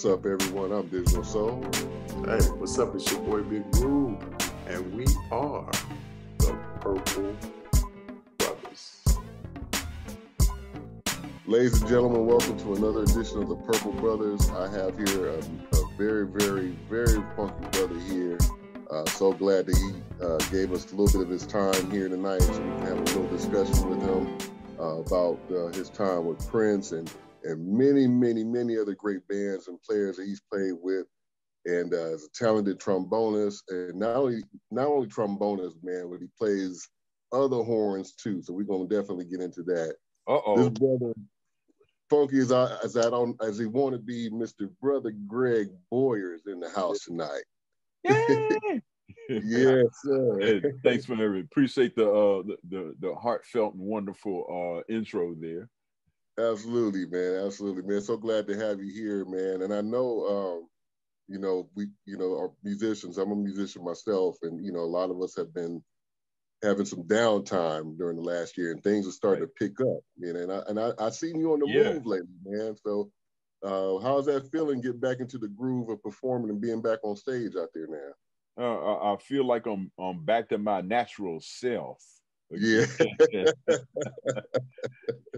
What's up, everyone? I'm Digital Soul. Hey, what's up? It's your boy Big Rube, and we are the Purple Brothas. Ladies and gentlemen, welcome to another edition of the Purple Brothas. I have here a, a very, very, very funky brother here. Uh, so glad that he uh, gave us a little bit of his time here tonight so we can have a little discussion with him uh, about uh, his time with Prince and and many, many, many other great bands and players that he's played with. And uh, as a talented trombonist, and not only not only trombonist, man, but he plays other horns too. So we're gonna definitely get into that. Uh oh. This brother, funky as I as I don't as he want to be, Mr. Brother Greg Boyers in the house tonight. Yay! yes, sir. Hey, thanks for everything. Appreciate the, uh, the the the heartfelt and wonderful uh, intro there. Absolutely, man. Absolutely, man. So glad to have you here, man. And I know, um, you know, we, you know, are musicians. I'm a musician myself, and you know, a lot of us have been having some downtime during the last year, and things are starting right. to pick up. You know, and I and I, I seen you on the yeah. move lately, man. So, uh, how's that feeling? Getting back into the groove of performing and being back on stage out there now. Uh, I feel like I'm I'm back to my natural self. Yeah.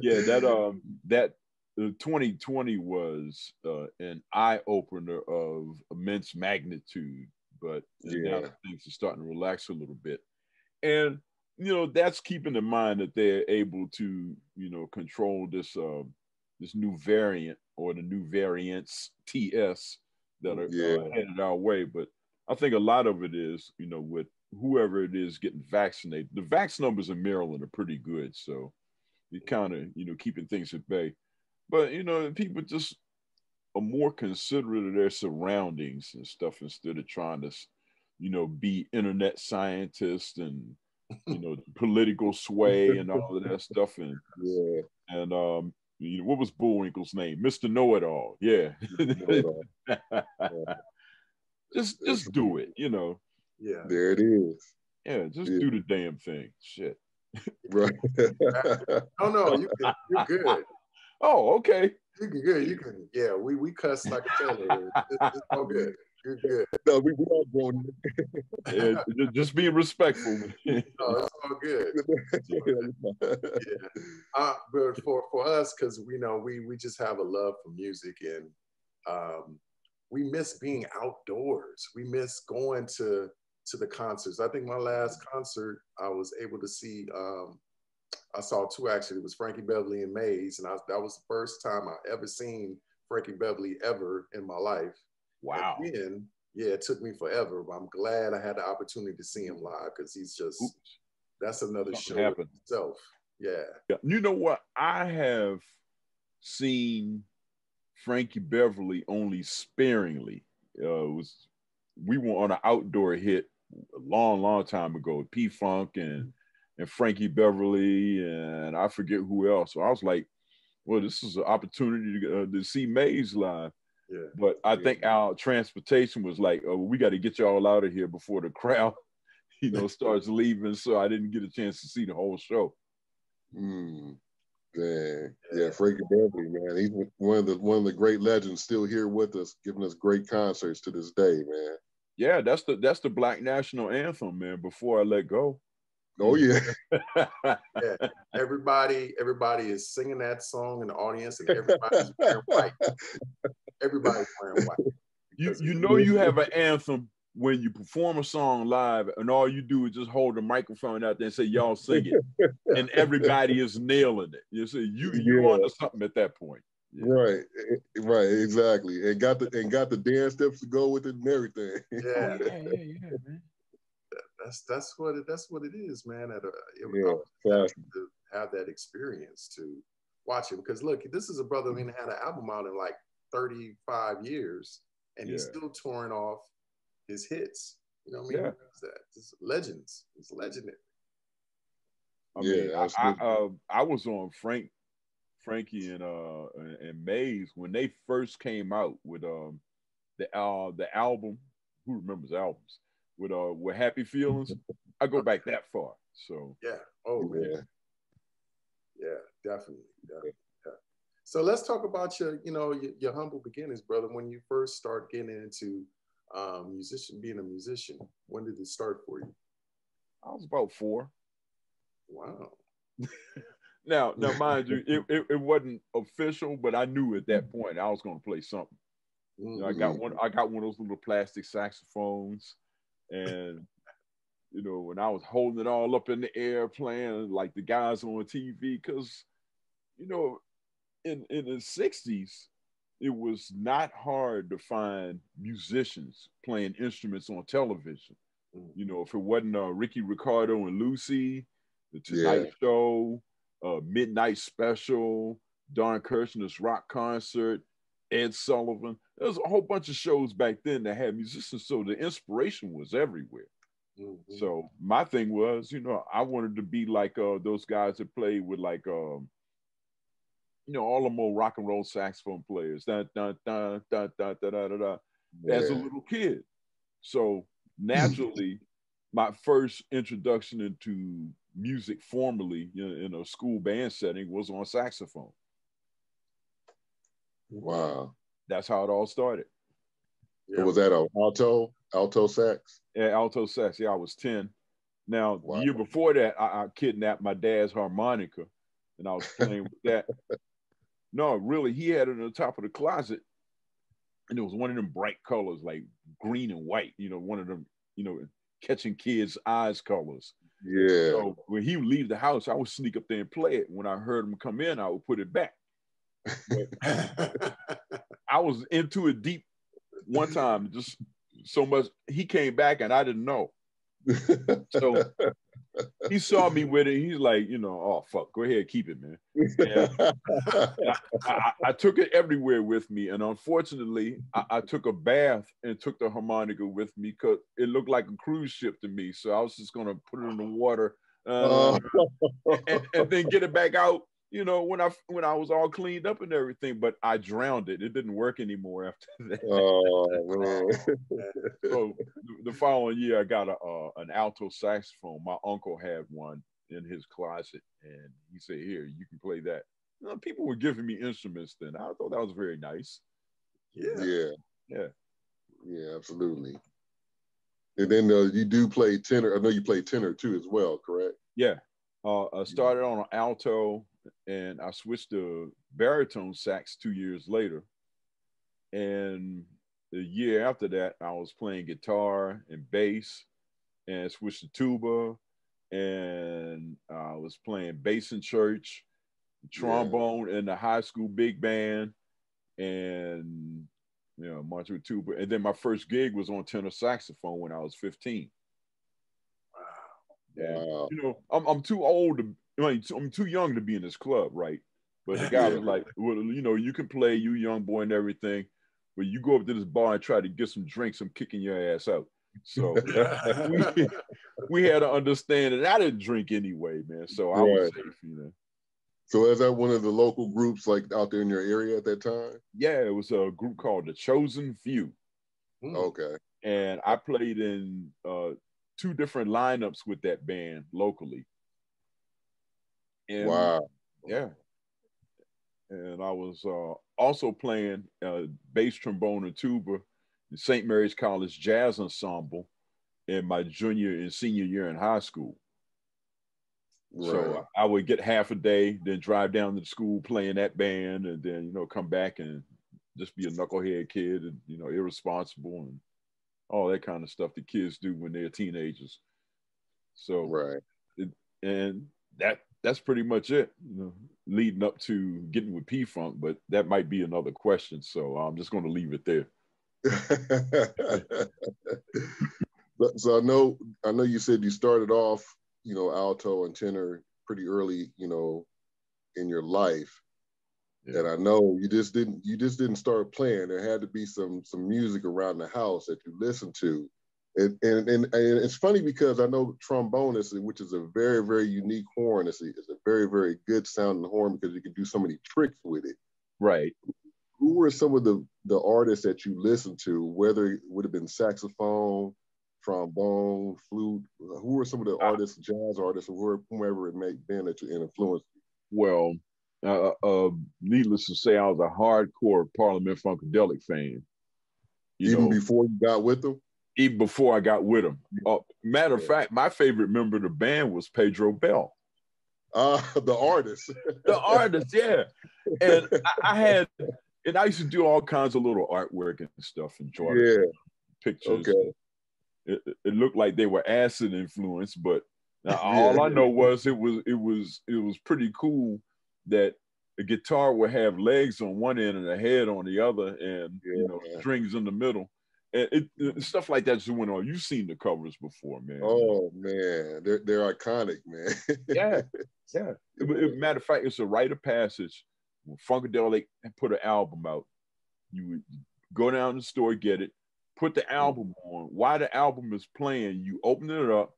yeah, that um that 2020 was uh, an eye opener of immense magnitude, but yeah. now things are starting to relax a little bit. And you know, that's keeping in mind that they're able to, you know, control this uh, this new variant or the new variants TS that are yeah. uh, headed our way. But I think a lot of it is, you know, with whoever it is getting vaccinated. The vax numbers in Maryland are pretty good, so you kind of you know keeping things at bay. But you know, people just are more considerate of their surroundings and stuff instead of trying to, you know, be internet scientists and you know political sway and all of that stuff and yeah and um you know what was Bullwinkle's name Mr. Know It All yeah just just do it you know yeah. There it is. Yeah, just yeah. do the damn thing. Shit. Right. oh no, you can, you're good. Oh, okay. You can good. You can. Yeah, we we cuss like a sailor. It's, it's all good. You're good. No, we, we all grown. yeah, just being respectful. no, it's all good. yeah. Uh, but for for us, because we know we we just have a love for music and um, we miss being outdoors. We miss going to to the concerts. I think my last concert I was able to see. Um, I saw two actually. It was Frankie Beverly and Maze, and I, that was the first time I ever seen Frankie Beverly ever in my life. Wow. And then, yeah, it took me forever, but I'm glad I had the opportunity to see him live because he's just Oops. that's another Something show happened. itself. Yeah. yeah. You know what? I have seen Frankie Beverly only sparingly. Uh, was we were on an outdoor hit a long, long time ago. P Funk and and Frankie Beverly and I forget who else. So I was like, well, this is an opportunity to, uh, to see Maze live. Yeah. But I yeah. think our transportation was like, oh, we got to get y'all out of here before the crowd, you know, starts leaving. So I didn't get a chance to see the whole show. Mm. Dang. Yeah, Frankie Beverly, man. He's one of the one of the great legends still here with us, giving us great concerts to this day, man. Yeah, that's the that's the black national anthem, man. Before I let go. Oh yeah. yeah. Everybody, everybody is singing that song in the audience, and everybody's wearing white. Everybody's wearing white. You you know you have an anthem when you perform a song live and all you do is just hold the microphone out there and say y'all sing it and everybody is nailing it you see you yeah. onto something at that point. Right eh, eh, right exactly and got the and got the dance steps to go with it and everything yeah yeah yeah, yeah man that's that's what it that's what it is man at a, it, yeah, to have that experience to watch it because look this is a brother I mean had an album out in like 35 years and he's still touring off his hits. You know what I mean? Yeah. That? It's legends. It's legendary. I mean, yeah, I, I, uh, I, was on Frank, Frankie and uh and Maze when they first came out with um the uh the album. Who remembers albums with uh with Happy Feelings? I go back that far. So yeah. Oh man. Yeah. Yeah, definitely. Yeah. So let's talk about your, you know, your, your humble beginnings, brother. When you first start getting into um, musician, being a musician, when did it start for you? I was about four. Wow. now, now, mind you, it, it, it, wasn't official, but I knew at that point I was going to play something. You know, I got one. I got one of those little plastic saxophones, and you know, when I was holding it all up in the air, playing like the guys on TV, because you know, in in the '60s, it was not hard to find musicians playing instruments on television. Mm-hmm. You know, if it wasn't uh, Ricky Ricardo and Lucy, The Tonight yeah. Show, uh, Midnight Special, Don Kirshner's rock concert, Ed Sullivan. There was a whole bunch of shows back then that had musicians, so the inspiration was everywhere. Mm-hmm. So my thing was, you know, I wanted to be like uh, those guys that played with like, um, you know, all the more rock and roll saxophone players. Da, da, da, da, da, da, da, da, yeah. As a little kid, so naturally, my first introduction into music formally you know, in a school band setting was on saxophone. Wow. That's how it all started. Yeah. Was that a alto, alto sax? Yeah, alto sax. Yeah, I was 10. Now, wow. the year before that, I, I, kidnapped my dad's harmonica and I was playing with that. No, really, he had it on the top of the closet. And it was one of them bright colors, like green and white, you know, one of them, you know, catching kids' eyes colors. Yeah. So when he would leave the house, I would sneak up there and play it. When I heard him come in, I would put it back. I was into it deep one time, just so much. He came back and I didn't know. So he saw me with it. He's like, you know, oh fuck, go ahead, keep it, man. I, I, I, took it everywhere with me, and unfortunately, I, I, took a bath and took the harmonica with me because it looked like a cruise ship to me. So I was just gonna put it in the water uh, and, and, then get it back out you know, when I when I was all cleaned up and everything, but I drowned it. It didn't work anymore after that. Oh so the following year, I got a uh, an alto saxophone. My uncle had one in his closet, and he said, "Here, you can play that." You know, people were giving me instruments then. I thought that was very nice. Yeah. Yeah. Yeah. Yeah. Absolutely. And then uh, you do play tenor. I know you play tenor too, as well. Correct? Yeah. Uh, I started on an alto and I switched to baritone sax two years later. And the year after that, I was playing guitar and bass and switched to tuba and I was playing bass in church, trombone yeah. in the high school big band, and you know, marching with tuba. And then my first gig was on tenor saxophone when I was 15. Wow. wow. You know, I'm, I'm too old to I'm too young to be in this club, right? But the guy was like, well, you know, you can play, you young boy and everything, but you go up to this bar and try to get some drinks, I'm kicking your ass out. So we, we had to understand that I didn't drink anyway, man. So I right. was safe, you know. So is that one of the local groups like out there in your area at that time? Yeah, it was a group called the Chosen Few. Hmm. Okay. And I played in uh, two different lineups with that band locally. And, wow. Yeah. And I was uh, also playing uh, bass trombone and tuba in St. Mary's College Jazz Ensemble in my junior and senior year in high school. Right. So I would get half a day, then drive down to the school playing that band, and then you know come back and just be a knucklehead kid and you know irresponsible and all that kind of stuff that kids do when they're teenagers. So right, it, and that that's pretty much it, you know, leading up to getting with P Funk, but that might be another question. So I'm just going to leave it there. so I know, I know you said you started off, you know, alto and tenor pretty early, you know, in your life. Yeah. And I know you just didn't, you just didn't start playing. There had to be some, some music around the house that you listened to and, and, and, it's funny because I know trombone is, which is a very, very unique horn. It's a, it's a very, very good sounding horn because you can do so many tricks with it. Right. Who were some of the, the artists that you listened to, whether it would have been saxophone, trombone, flute? Who were some of the artists, jazz artists, or whoever it may have been that you influenced? Well, uh, uh, needless to say, I was a hardcore Parliament Funkadelic fan. even know, before you got with them? Even before I got with them. Uh, matter of fact, my favorite member of the band was Pedro Bell. Uh, the artist. the artist, yeah. And I, I, had, and I used to do all kinds of little artwork and stuff and draw yeah. pictures. Okay. It, it, looked like they were acid influenced, but now, all yeah. I know was it was it was it was pretty cool that a guitar would have legs on one end and a head on the other, and yeah. you know strings in the middle. And it, it, stuff like that just went on. You've seen the covers before, man. Oh man, they're they're iconic, man. yeah, yeah. It, matter of fact, it's a rite of passage. When Funkadelic put an album out, you would go down to the store, get it, put the album on. While the album is playing, you open it up,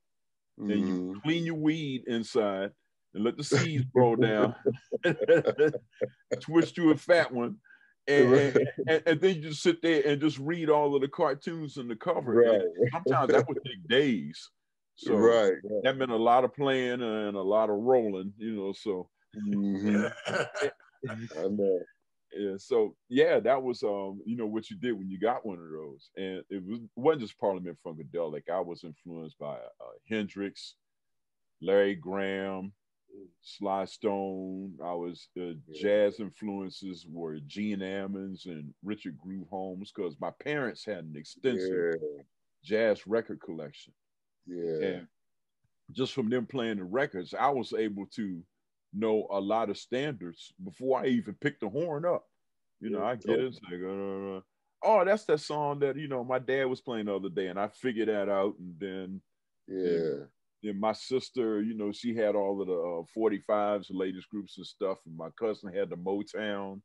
mm-hmm. and you mm-hmm. clean your weed inside, and let the seeds grow down. Twist you a fat one. And, and, and, then you just sit there and just read all of the cartoons in the cover. Right. sometimes that would take days. So right, right, that meant a lot of playing and a lot of rolling, you know. So mm-hmm. I know. Yeah, so yeah, that was um, you know, what you did when you got one of those. And it was wasn't just Parliament Funkadelic. I was influenced by uh, Hendrix, Larry Graham, Sly Stone. I was uh, jazz influences were Gene Ammons and Richard Groove Holmes because my parents had an extensive yeah. jazz record collection. Yeah. And just from them playing the records, I was able to know a lot of standards before I even picked the horn up. You know, I get it. Like, uh, oh, that's that song that you know my dad was playing the other day, and I figured that out, and then yeah, then my sister, you know, she had all of the uh, 45s, the latest groups and stuff. And my cousin had the Motown.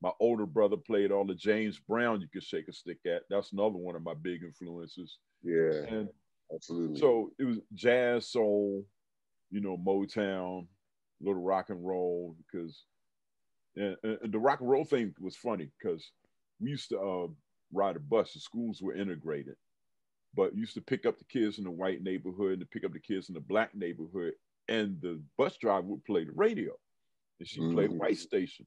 My older brother played all the James Brown you could shake a stick at. That's another one of my big influences. Yeah. And absolutely. So it was jazz, soul, you know, Motown, a little rock and roll, because and, and the rock and roll thing was funny because we used to uh, ride a bus. The schools were integrated but used to pick up the kids in the white neighborhood and to pick up the kids in the black neighborhood. And the bus driver would play the radio and she mm. played white station.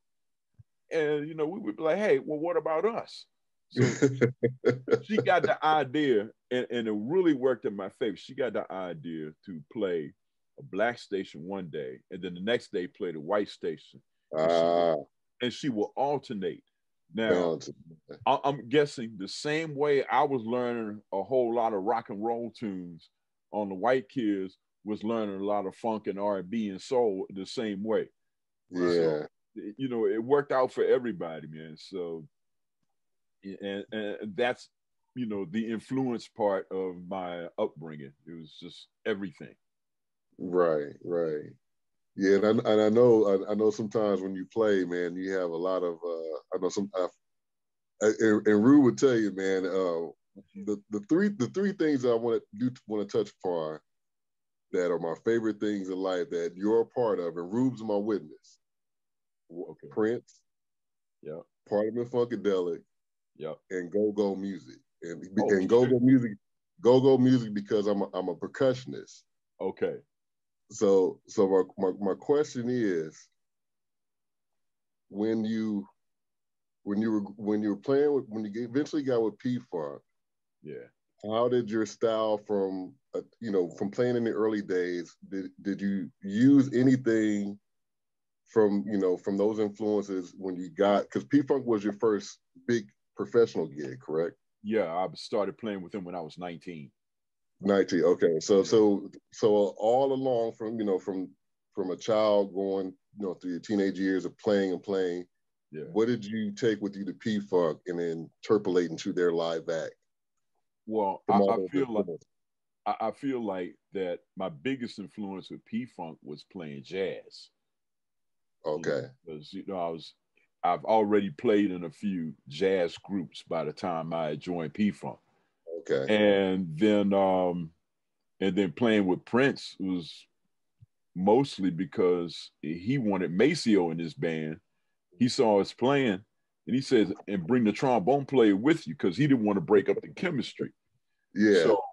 And, you know, we would be like, hey, well, what about us? So she got the idea, and, and it really worked in my favor. She got the idea to play a black station one day, and then the next day play the white station. And, uh, she, ah. and she will alternate. Now, I'm guessing the same way I was learning a whole lot of rock and roll tunes on the white kids was learning a lot of funk and R&B and soul the same way. Yeah. So, you know, it worked out for everybody, man. So, and, and that's, you know, the influence part of my upbringing. It was just everything. Right, right. Yeah, and I, and I know I, I, know sometimes when you play, man, you have a lot of. Uh, I know some, I, and, and Rue would tell you, man, uh, the the three the three things I want to do want to touch upon that are my favorite things in life that you're a part of, and Rube's my witness. Okay. Prince, yeah, Parliament Funkadelic, yeah, and Go Go Music, and oh, and Go Go Music, Go Go Music because I'm a, I'm a percussionist. Okay. So so my, my, my question is when you when you were when you were playing with when you eventually got with P Funk, yeah. How did your style from uh, you know from playing in the early days? Did did you use anything from you know from those influences when you got because P Funk was your first big professional gig, correct? Yeah, I started playing with him when I was 19. 19 okay so so so all along from you know from from a child going you know through your teenage years of playing and playing yeah. what did you take with you to p-funk and then interpolate into their live act well I, I, feel like I, I feel like that my biggest influence with p-funk was playing jazz okay because you know i was i've already played in a few jazz groups by the time i joined p-funk Okay. And then um and then playing with Prince was mostly because he wanted Maceo in his band. He saw us playing and he says, and bring the trombone player with you because he didn't want to break up the chemistry. Yeah. So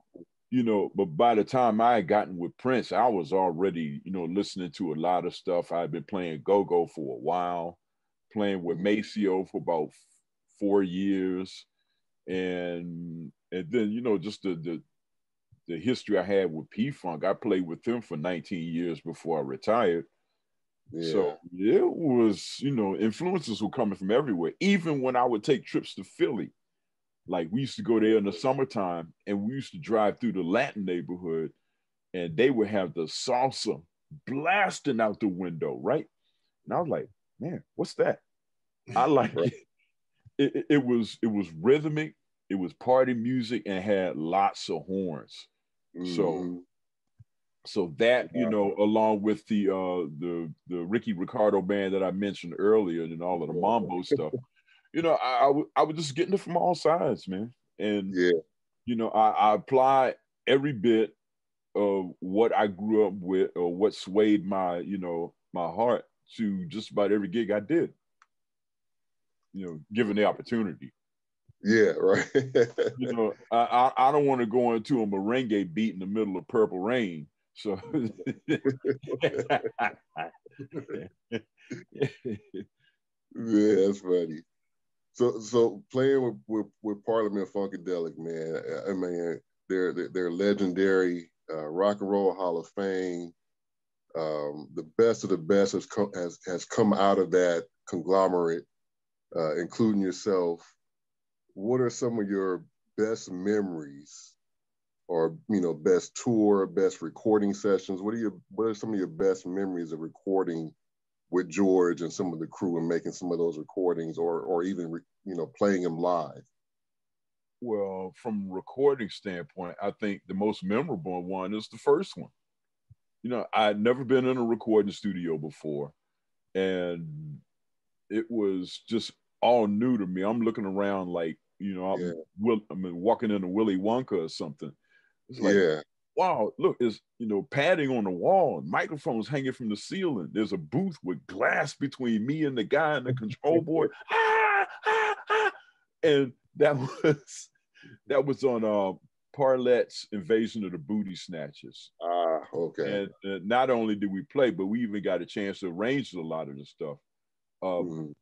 you know, but by the time I had gotten with Prince, I was already, you know, listening to a lot of stuff. I'd been playing go-go for a while, playing with. Maceo for about four years. And and then, you know, just the the the history I had with P Funk. I played with them for 19 years before I retired. Yeah. So it was, you know, influences were coming from everywhere. Even when I would take trips to Philly, like we used to go there in the summertime and we used to drive through the Latin neighborhood and they would have the salsa blasting out the window, right? And I was like, man, what's that? I like right. it. it. It was it was rhythmic, it was party music and had lots of horns. Mm-hmm. So so that you know along with the uh the the ricky ricardo band that i mentioned earlier and all of the mambo stuff you know I, I, w- I was just getting it from all sides man. And yeah. you know I, I apply every bit of what i grew up with or what swayed my you know my heart to just about every gig i did. You know given the opportunity. Yeah, right. you know, I, I, I don't want to go into a merengue beat in the middle of Purple Rain, so yeah, that's funny. So so playing with with, with Parliament Funkadelic, man. I mean, they're they're, legendary. Uh, Rock and Roll Hall of Fame. Um, the best of the best has come has has come out of that conglomerate, uh, including yourself. What are some of your best memories or you know best tour best recording sessions? What are your what are some of your best memories of recording with george and some of the crew and making some of those recordings or or even you know playing them live? Well from recording standpoint i think the most memorable one is the first one. You know i'd never been in a recording studio before and it was just all new to me. I'm looking around like you know i'm, yeah. I'm walking into willy wonka or something it's like, yeah. wow, look, it's you know, padding on the wall, microphones hanging from the ceiling. There's a booth with glass between me and the guy in the control board. ah, ah, ah. And that was that was on uh Parlet's Invasion of the Booty Snatchers. Ah, okay. And uh, not only did we play, but we even got a chance to arrange a lot of the stuff. Uh, mm-hmm.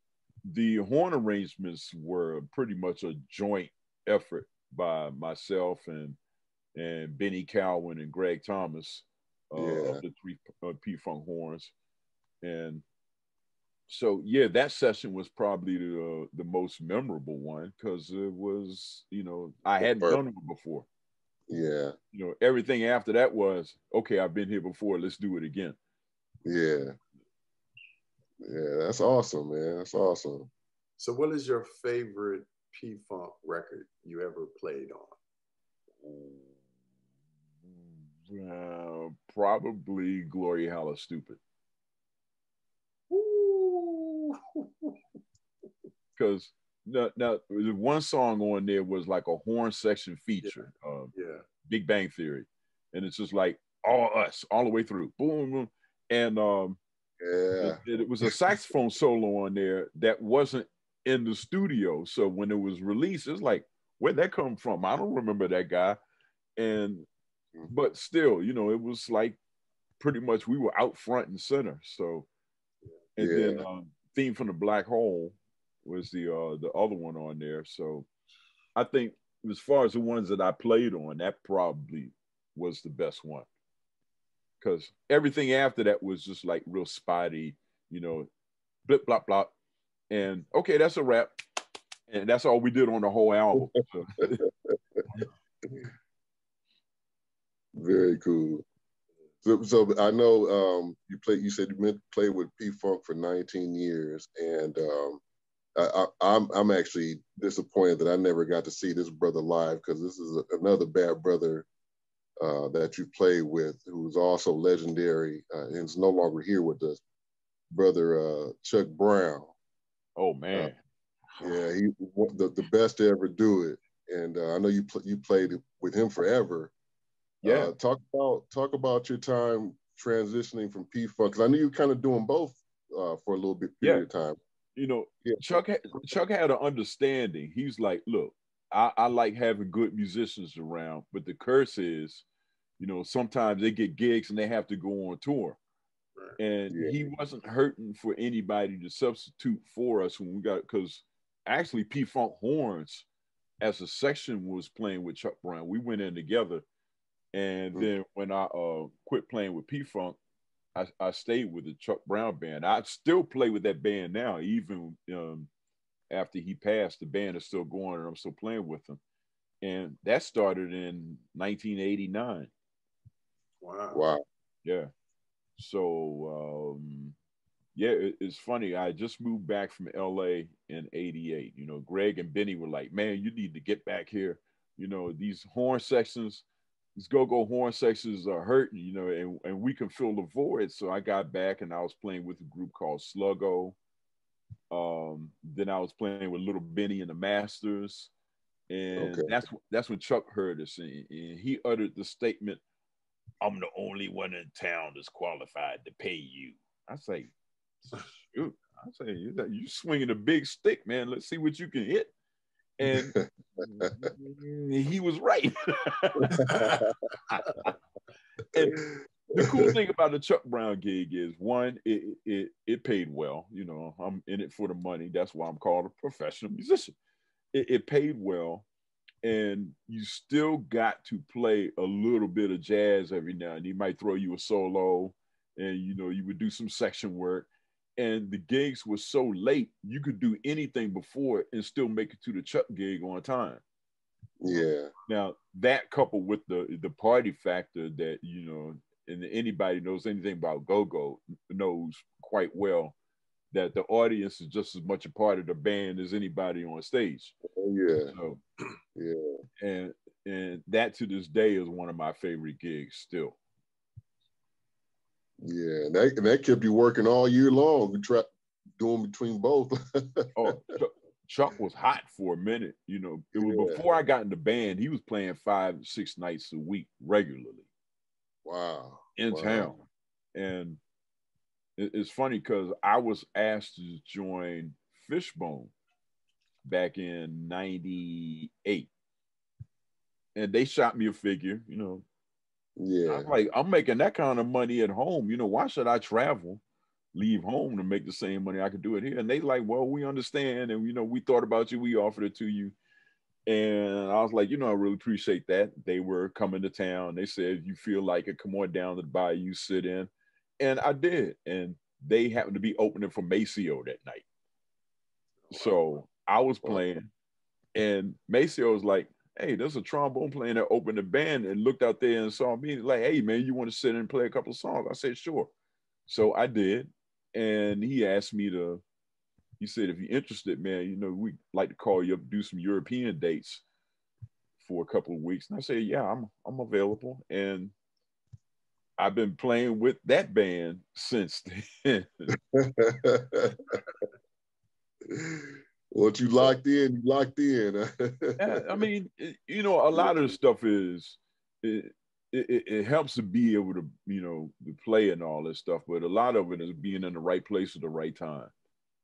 The horn arrangements were pretty much a joint effort by myself and and Bennie Cowan and Greg Thomas uh, yeah. of the three uh, P Funk horns, and so yeah, that session was probably the uh, the most memorable one because it was you know I hadn't done it before. Yeah, you know everything after that was okay. I've been here before. Let's do it again. Yeah, yeah, that's awesome, man. That's awesome. So, what is your favorite P Funk record you ever played on? Uh, probably Gloryhallastoopid. Because now, now, one song on there was like a horn section feature. Yeah. Um, yeah. Big Bang Theory, and it's just like all us all the way through. Boom, boom. and um, yeah, it, it was a saxophone solo on there that wasn't in the studio. So when it was released, it's like, where'd that come from? I don't remember that guy. And but still, you know, it was like pretty much we were out front and center. So, and yeah. then um, theme from the black hole was the uh, the other one on there. So, I think as far as the ones that I played on, that probably was the best one because everything after that was just like real spotty, you know, blip blop blop, and okay, that's a wrap, and that's all we did on the whole album. So. Very cool. So, so I know um, you play. You said you meant play with P Funk for 19 years, and um, I, am I'm, I'm actually disappointed that I never got to see this brother live because this is a, another bad brother uh, that you played with, who's also legendary uh, and is no longer here with us. Brother uh, Chuck Brown. Oh man. Uh, yeah, he the, the best to ever do it, and uh, I know you pl- you played with him forever. Yeah. Uh, talk about talk about your time transitioning from P Funk because I knew you were kind of doing both uh, for a little bit period yeah. of time. You know, yeah. Chuck had, Chuck had an understanding. He's like, look, I, I like having good musicians around, but the curse is, you know, sometimes they get gigs and they have to go on tour. And yeah. he wasn't hurting for anybody to substitute for us when we got because actually P Funk Horns as a section was playing with Chuck Brown. We went in together. And mm-hmm. then when I uh, quit playing with P Funk, I, I, stayed with the Chuck Brown band. I still play with that band now, even um, after he passed. The band is still going, and I'm still playing with them. And that started in 1989. Wow! Wow! Yeah. So um, yeah, it, it's funny. I just moved back from LA in '88. You know, Greg and Bennie were like, "Man, you need to get back here." You know, these horn sections these go-go horn sections are hurting, you know, and, and we can fill the void. So I got back and I was playing with a group called Sluggo. Um, then I was playing with Little Benny and the Masters. And okay. that's that's when Chuck heard us and, and he uttered the statement, I'm the only one in town that's qualified to pay you. I say, shoot, I say, you swinging a big stick, man. Let's see what you can hit and he was right. and the cool thing about the Chuck Brown gig is one, it, it it paid well. You know, I'm in it for the money. That's why I'm called a professional musician. It, it paid well, and you still got to play a little bit of jazz every now and he might throw you a solo, and you know you would do some section work and the gigs were so late, you could do anything before and still make it to the Chuck gig on time. Yeah. Now that coupled with the the party factor that you know, and anybody knows anything about go-go knows quite well that the audience is just as much a part of the band as anybody on stage. Oh, yeah. So, yeah. And and that to this day is one of my favorite gigs still. Yeah, and that, and that kept you working all year long. We tried doing between both. oh, Chuck, Chuck, was hot for a minute. You know, it was yeah. before I got in the band. He was playing five, six nights a week regularly. Wow. In wow. town, and it, it's funny because I was asked to join Fishbone back in '98, and they shot me a figure. You know, yeah. I'm like, I'm making that kind of money at home. You know, why should I travel, leave home to make the same money I could do it here? And they like, well, we understand. And, you know, we thought about you. We offered it to you. And I was like, you know, I really appreciate that. They were coming to town. They said, if you feel like it, come on down to the bayou, sit in. And I did. And they happened to be opening for Maceo that night. Oh, so I was playing, and Maceo was like, hey, there's a trombone player that opened the band and looked out there and saw me like, hey man, you want to sit and play a couple of songs? I said, sure. So I did. And he asked me to, he said, if you're interested, man, you know, we like to call you up, do some European dates for a couple of weeks. And I said, yeah, I'm I'm available. And I've been playing with that band since then. Once you locked in, you locked in. I mean, you know, a lot of the stuff is it, it, it, helps to be able to, you know, to play and all this stuff, but a lot of it is being in the right place at the right time.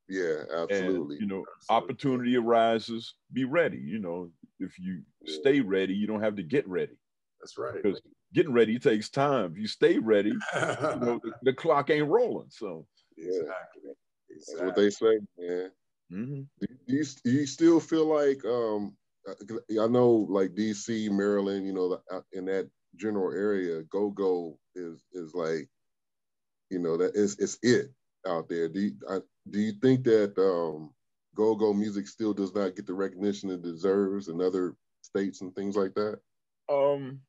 Yeah, absolutely. And, you know, absolutely. opportunity arises, be ready. You know, if you yeah. stay ready, you don't have to get ready. That's right. Because getting ready takes time. If you stay ready, you know, the, the, clock ain't rolling. So yeah, exactly. That's what they say, man. Mm-hmm. Do, you, do you still feel like um, I know like DC, Maryland, you know, uh, in that general area, go go is is like, you know, that is it's it out there. Do you, I, do you think that um, go go music still does not get the recognition it deserves in other states and things like that? Um,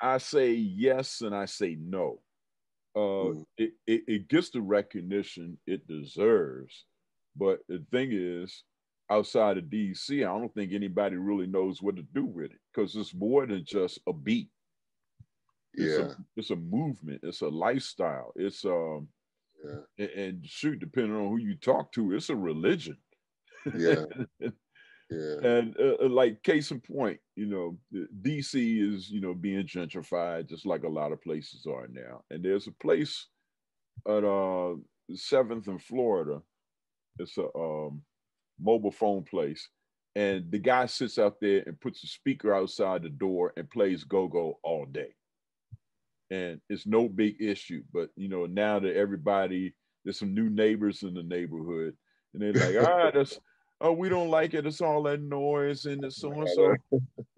I say yes and I say no. Uh, mm. it, it, it gets the recognition it deserves but the thing is, outside of DC, I don't think anybody really knows what to do with it because it's more than just a beat. It's yeah, a, it's a movement. It's a lifestyle. It's um, yeah. and, and shoot, depending on who you talk to, it's a religion. Yeah. Yeah. And uh, uh like case in point, you know, DC is you know being gentrified just like a lot of places are now. And there's a place at uh Seventh in Florida it's a um, mobile phone place, and the guy sits out there and puts a speaker outside the door and plays go-go all day. And it's no big issue but you know now that everybody there's some new neighbors in the neighborhood and they're like ah that's oh we don't like it. It's all that noise and so and so.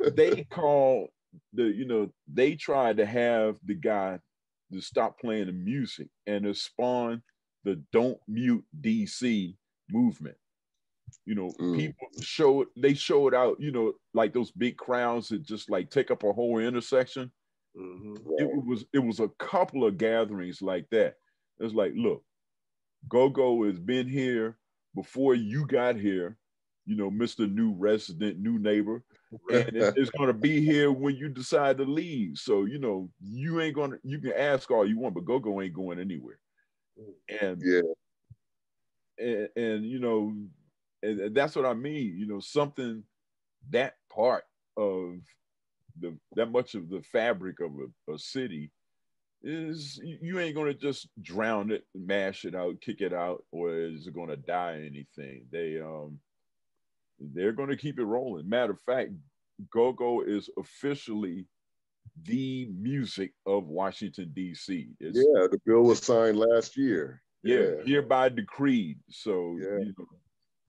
They call the you know they tried to have the guy to stop playing the music and it spawned the don't mute dc movement. You know mm. people showed they show it out you know like those big crowds that just like take up a whole intersection. Mm-hmm. it was it was a couple of gatherings like that. It was like look go-go has been here before you got here you know mr new resident new neighbor and it's going to be here when you decide to leave. So you know you ain't going to you can ask all you want but go-go ain't going anywhere. And yeah and, and you know and that's what I mean. You know, something that part of the that much of the fabric of a, a city is you ain't gonna just drown it, mash it out, kick it out, or is it gonna die anything? They um they're gonna keep it rolling. Matter of fact, go-go is officially the music of Washington D.C. Yeah, the bill was signed last year. Yeah, hereby decreed. So yeah. you know,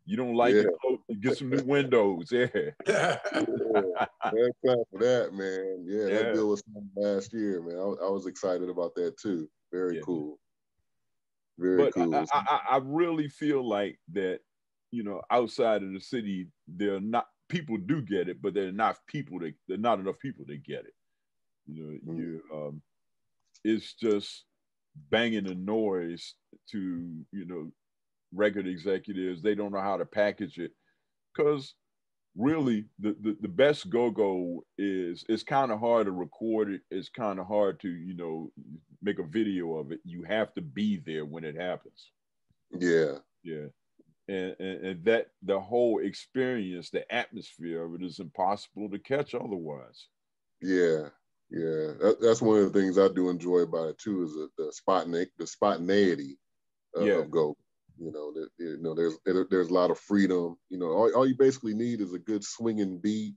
you don't like yeah. it, get some new windows. Yeah. yeah. That's time for that, man. Yeah, yeah. that bill was last year, man. I, I, was excited about that too. Very cool. Very but cool. I, I, I really feel like that, you know, outside of the city, there are not people do get it, but there are not people that there are not enough people that get it. You know, mm. you um it's just banging the noise to, you know, record executives. They don't know how to package it because really the, the, the best go-go is it's kind of hard to record it. It's kind of hard to, you know, make a video of it. You have to be there when it happens. Yeah. Yeah. And, and, and that the whole experience, the atmosphere of it is impossible to catch otherwise. Yeah, yeah, that, that's one of the things I do enjoy about it too is the, the spot the spontaneity of, yeah. of go. You know, that you know, there's there's a lot of freedom. You know, all, all you basically need is a good swinging beat,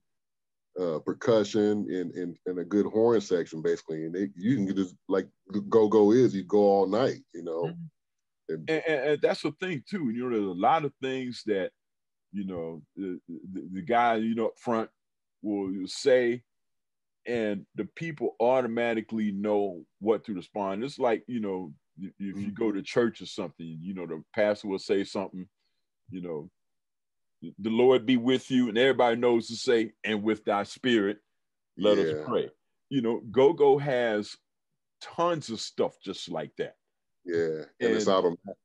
uh, percussion, and, and and a good horn section, basically, and they, you can just like go go is you go all night. You know, mm-hmm. and, and, and, that's the thing too. You know, there's a lot of things that you know the, the, the guy you know up front will say and the people automatically know what to respond. It's like you know if you mm-hmm. go to church or something, you know, the pastor will say something, you know, the Lord be with you, and everybody knows to say, and with thy spirit, let yeah. us pray. You know, Go Go has tons of stuff just like that. Yeah, and, and it's automatic.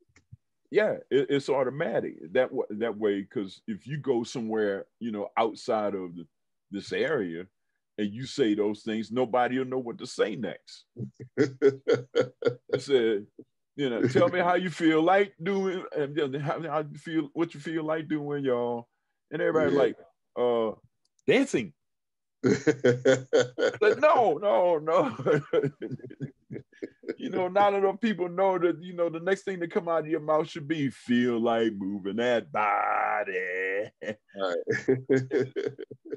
Yeah, it, it's automatic that that way because if you go somewhere, you know, outside of the, this area, and you say those things, nobody will know what to say next. I said, you know, tell me how you feel like doing, and how, how you feel, what you feel like doing, y'all. And everybody yeah. like, uh, dancing. like, no, no, no. you know, not enough people know that, you know, the next thing to come out of your mouth should be feel like moving that body. Right.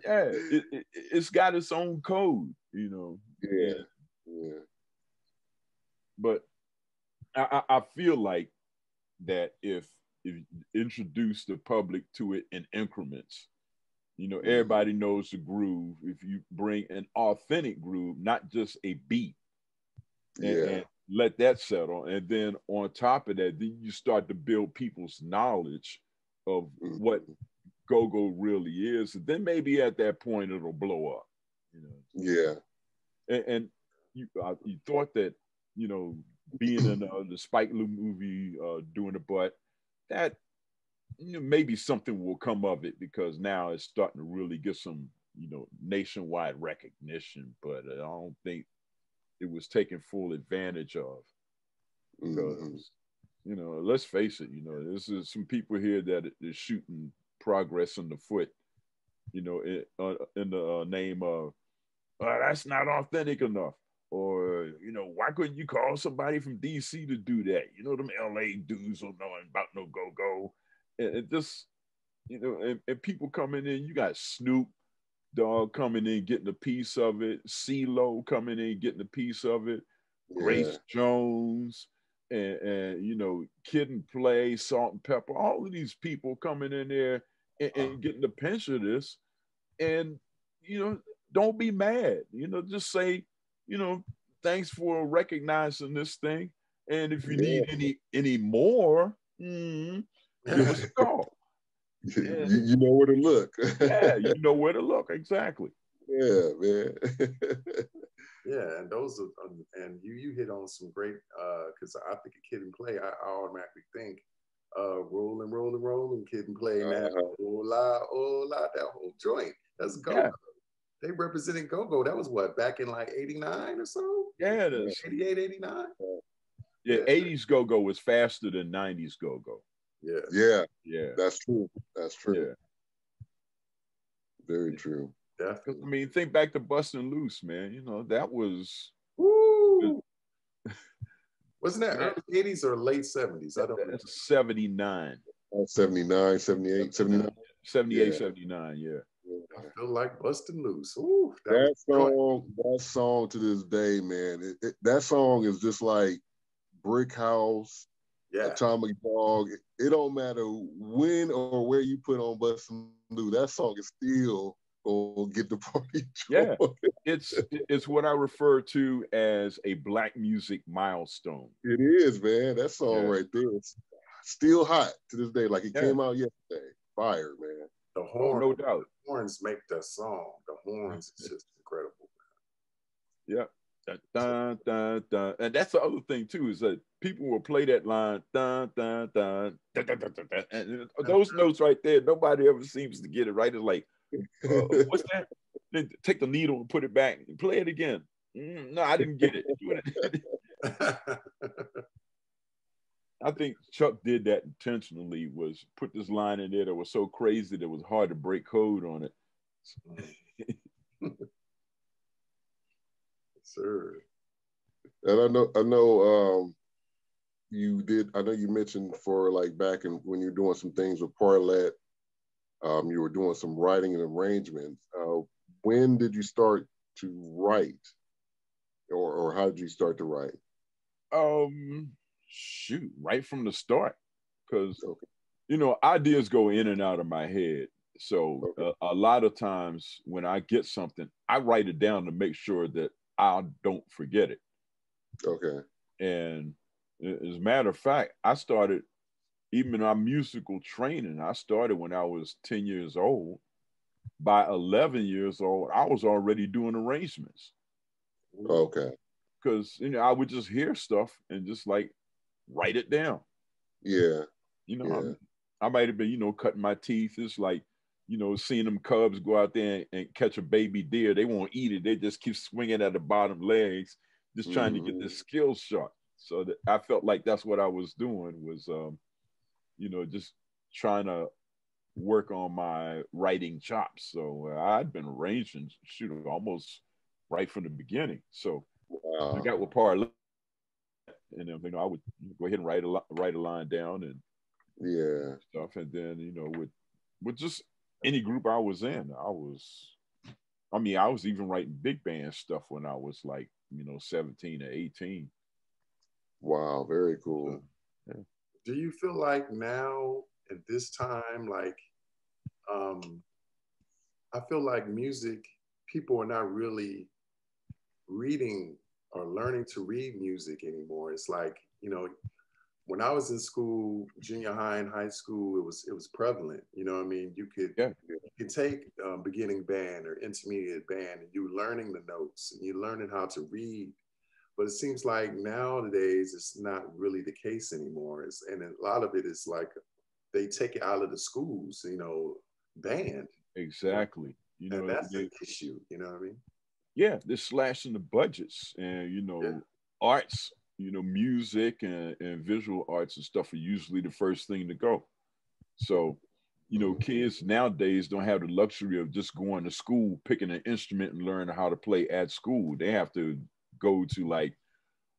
yeah, it, it, it's got its own code, you know. Yeah. Yeah. But I, I feel like that if if introduce the public to it in increments, you know, mm-hmm. everybody knows the groove. If you bring an authentic groove, not just a beat, and, yeah. and let that settle, and then on top of that, then you start to build people's knowledge of mm-hmm. what go-go really is. And then maybe at that point it'll blow up. You know. Yeah. And, and you uh, you thought that you know being in uh, the Spike Lee movie uh, doing the butt that you know, maybe something will come of it because now it's starting to really get some you know nationwide recognition. But I don't think it was taken full advantage of because. Mm-hmm. You know, let's face it. You know, there's some people here that is shooting progress in the foot, you know, in, uh, in the uh, name of, oh, that's not authentic enough. Or, you know, why couldn't you call somebody from DC to do that? You know, them LA dudes don't know about no go go. And it just, you know, and, and people coming in. You got Snoop Dogg coming in, getting a piece of it. CeeLo coming in, getting a piece of it. Yeah. Grace Jones, and, and, you know, Kid and Play, Salt-N-Pepa, all of these people coming in there and, and getting the pinch of this. And, you know, don't be mad. You know, just say, you know, thanks for recognizing this thing. And if you yeah. need any any more, mm, give us a call. Yeah. You, you, know where to look. yeah, you know where to look. Exactly. Yeah, man. yeah, and those are, um, and you you hit on some great uh because uh, I think a Kid 'n Play. I, I automatically think uh, rolling, rolling, rolling, Kid 'n Play. Uh-huh. That oh la, oh la, that whole joint. That's go. Yeah. They represented go go. That was what back in like '89 or so. Yeah, it is. 88, 89. Yeah, yeah. 80s go go was faster than 90s go go. Yeah. Yeah. Yeah. That's true. That's true. Yeah. Very true. Definitely. I mean, think back to Busting Loose, man. You know, that was. Woo! Wasn't that early 80s or late 70s? I don't know. 79. Uh, 79, 78, 79. 78, yeah. 79, yeah. I feel like busting loose. Ooh, that, that song, that song to this day, man. It, it, that song is just like Brick House, yeah. Atomic Dog. It, it, don't matter when or where you put on busting loose. That song is still gonna get the party. Yeah, it's it's what I refer to as a black music milestone. It is, man. That song yeah. right there is still hot to this day. Like it yeah. came out yesterday. Fire, man. The horn, oh, no doubt. The horns make the song. The horns is just incredible. Yeah. Dun, dun, dun, And that's the other thing too is that people will play that line dun, dun, dun, dun, dun, dun, dun, and those notes right there, nobody ever seems to get it right. It's like, uh, what's that? Then take the needle and put it back and play it again. Mm, no, I didn't get it. I think Chuck did that intentionally. Was put this line in there that was so crazy that it was hard to break code on it. Sir. And I know, I know, um, you did. I know you mentioned for like back in when you're doing some things with Parlet, um, you were doing some writing and arrangements. Uh, when did you start to write, or or how did you start to write? Um, shoot, right from the start, because okay. you know ideas go in and out of my head. So okay. a lot of times when I get something, I write it down to make sure that I don't forget it. Okay. And as a matter of fact, I started even in our musical training. I started when I was 10 years old. By 11 years old, I was already doing arrangements. Okay. Because you know, I would just hear stuff and just like write it down. Yeah. You know, yeah. I might have been, you know, cutting my teeth. It's like, you know, seeing them cubs go out there and, and catch a baby deer. They won't eat it. They just keep swinging at the bottom legs, just trying mm-hmm. to get the mm-hmm. skill shot. So that I felt like that's what I was doing was, um, you know, just trying to work on my writing chops. So uh, I'd been arranging, shoot, almost right from the beginning. So wow. I got with Parlet and then you know I would go ahead and write a write a line down and yeah stuff, and then you know with with just any group I was in, I was, I mean, I was even writing big band stuff when I was like you know seventeen or eighteen. Wow, very cool. So, yeah. Do you feel like now at this time, like, um, I feel like music, people are not really reading or learning to read music anymore. It's like, you know, when I was in school, junior high and high school, it was it was prevalent. You know what I mean? You could yeah. you could take um, beginning band or intermediate band, and you learning the notes and you learning how to read. But it seems like nowadays it's not really the case anymore. It's, and a lot of it is like they take it out of the schools. You know, band. Exactly. You know, and that's the issue. You know what I mean? yeah, they're slashing the budgets and you know, yeah. arts, you know, music and, and visual arts and stuff are usually the first thing to go. So, you know, kids nowadays don't have the luxury of just going to school, picking an instrument and learning how to play at school. They have to go to like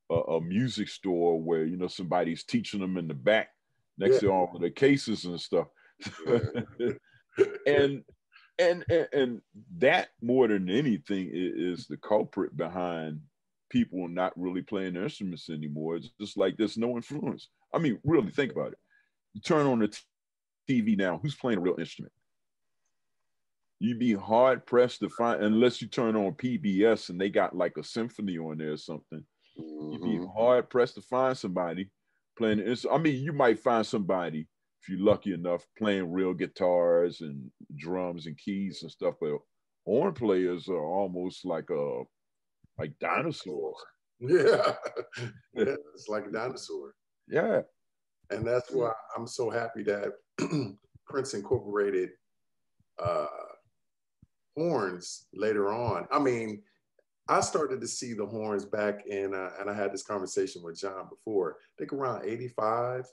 a, a music store where, you know, somebody's teaching them in the back next yeah. to all of the cases and stuff. And, and and and that more than anything is, is the culprit behind people are not really playing their instruments anymore. It's just like there's no influence. I mean, really think about it. You turn on the TV now, who's playing a real instrument? You'd be hard pressed to find, unless you turn on PBS and they got like a symphony on there or something. Mm-hmm. You'd be mm-hmm. hard pressed to find somebody playing. I mean, you might find somebody if you're lucky enough playing real guitars and drums and keys and stuff, but horn players are almost like a like dinosaurs. Yeah. yeah it's like a dinosaur. Yeah. And that's why I'm so happy that Prince incorporated uh, horns later on. I mean, I started to see the horns back in, uh, and I had this conversation with John before, I think around 85,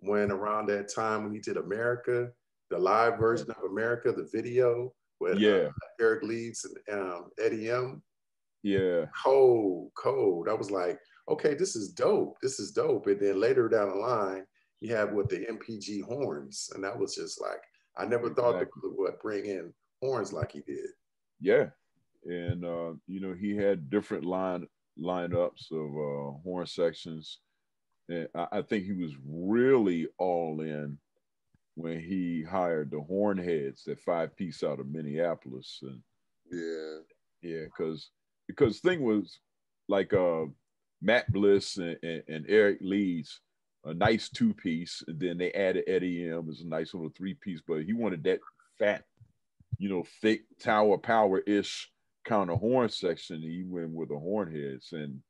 when around that time when he did America, the live version of America, the video with yeah. uh, Eric Leeds and um, Eddie M. Yeah. Cold, cold. I was like, okay, this is dope. This is dope. And then later down the line, you have what the NPG horns. And that was just like, I never exactly. thought they would bring in horns like he did. Yeah. And, uh, you know, he had different line lineups of uh, horn sections. And I, I think he was really all in when he hired the Hornheads, that five piece out of Minneapolis. And yeah, yeah, because because thing was like uh Matt Bliss and, and, and Eric Leeds, a nice two piece, and then they added Eddie M as a nice little three piece, but he wanted that fat, you know, thick tower power ish kind of horn section. He went with the horn heads, and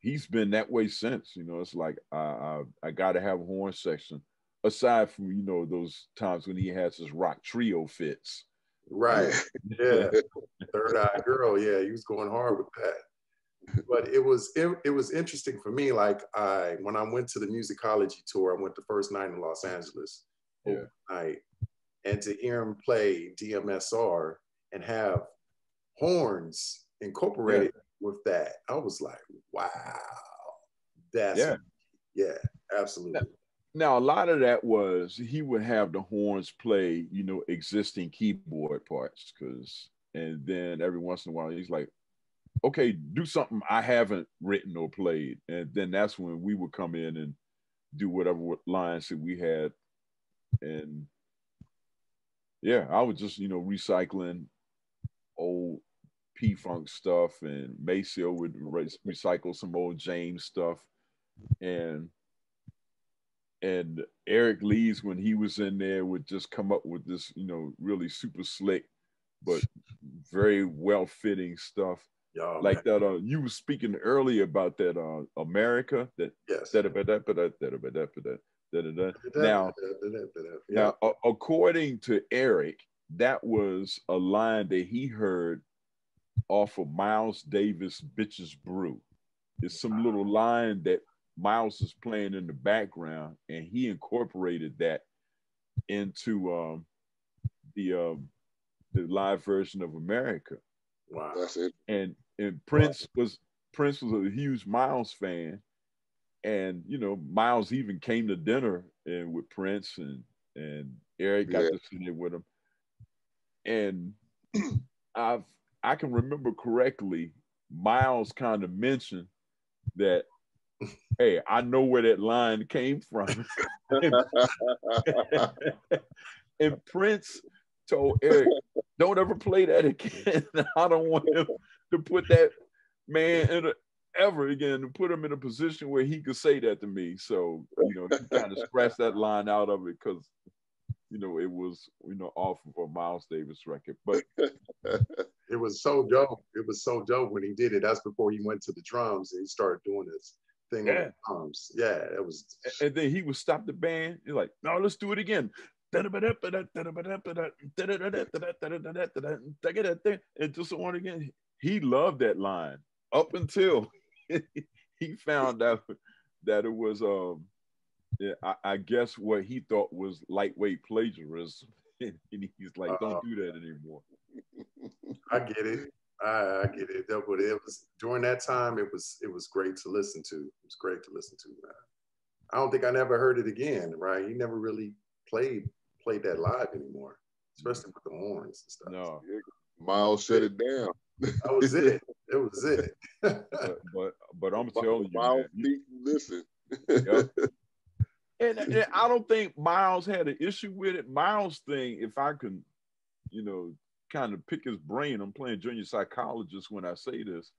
he's been that way since. You know, it's like I I, I got to have a horn section. Aside from you know those times when he has his rock trio fits, Right. Yeah. Third Eye Girl. Yeah, he was going hard with that. But it was it, it was interesting for me. Like I when I went to the musicology tour, I went the first night in Los Angeles yeah. night, and to hear him play DMSR and have horns incorporated yeah. with that, I was like, wow, that's yeah, yeah, absolutely now a lot of that was he would have the horns play you know existing keyboard parts because and then every once in a while he's like okay do something i haven't written or played. And then that's when we would come in and do whatever lines that we had. And yeah i was just you know recycling old p-funk stuff and maceo would re- recycle some old james stuff. And and Eric Leeds, when he was in there, would just come up with this, you know, really super slick, but very well fitting stuff. Yo, like man. that. Uh, you were speaking earlier about that uh, America. That yes. That now, now, according to Eric, that was a line that he heard off of Miles Davis' "Bitches Brew." It's some little line that Miles is playing in the background, and he incorporated that into um, the um, the live version of America. Wow, that's it. And and Prince wow. was Prince was a huge Miles fan, and you know Miles even came to dinner and with Prince and and Eric got yeah. to sit there with him, and I've I can remember correctly. Miles kind of mentioned that hey, I know where that line came from. and Prince told Eric, don't ever play that again. I don't want him to put that man in a, ever again to put him in a position where he could say that to me. So, you know, he kind of scratched that line out of it because, you know, it was, you know, off of a Miles Davis record. But it was so dope. It was so dope when he did it. That's before he went to the drums and he started doing this thing yeah. arms. Yeah, it was. And then he would stop the band. He's like, "No, let's do it again." And just on again. He loved that line up until he found out that it was um yeah, I, I, guess what he thought was lightweight plagiarism. and he's like, don't uh, do that anymore. I get it. I, I get it. But it was during that time. It was it was great to listen to. It was great to listen to. Man. I don't think I never heard it again. Right? He never really played played that live anymore. especially with the horns and stuff. No, Miles shut it down. That was it. It was it. but but, but I'm telling you, Miles, man, you- listen. Yep. and, and I don't think Miles had an issue with it. Miles' thing, if I can, you know, kind of pick his brain, I'm playing junior psychologist when I say this.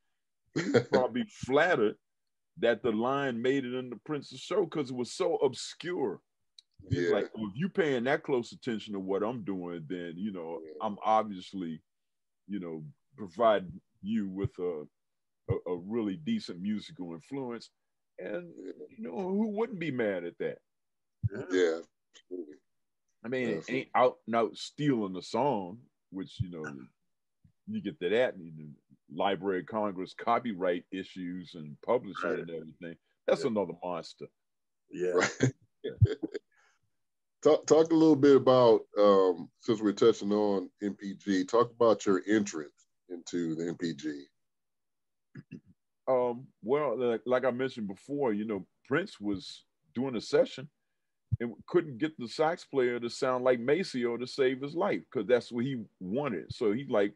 He's Probably flattered that the line made it in the Prince's show because it was so obscure. He's yeah, like, well, if you paying that close attention to what I'm doing, then you know Yeah. I'm obviously, you know, provide you with a, a a really decent musical influence, and you know who wouldn't be mad at that? yeah, absolutely. I mean, it ain't out and out stealing the song, which you know you get to that, know, Library of Congress copyright issues and publishing Right. and everything. That's Yeah. another monster. Yeah. Right. talk talk a little bit about um, since we're touching on NPG. Talk about your entrance into the NPG. Um, well, like, like I mentioned before, you know, Prince was doing a session and couldn't get the sax player to sound like Maceo to save his life because that's what he wanted. So he's like,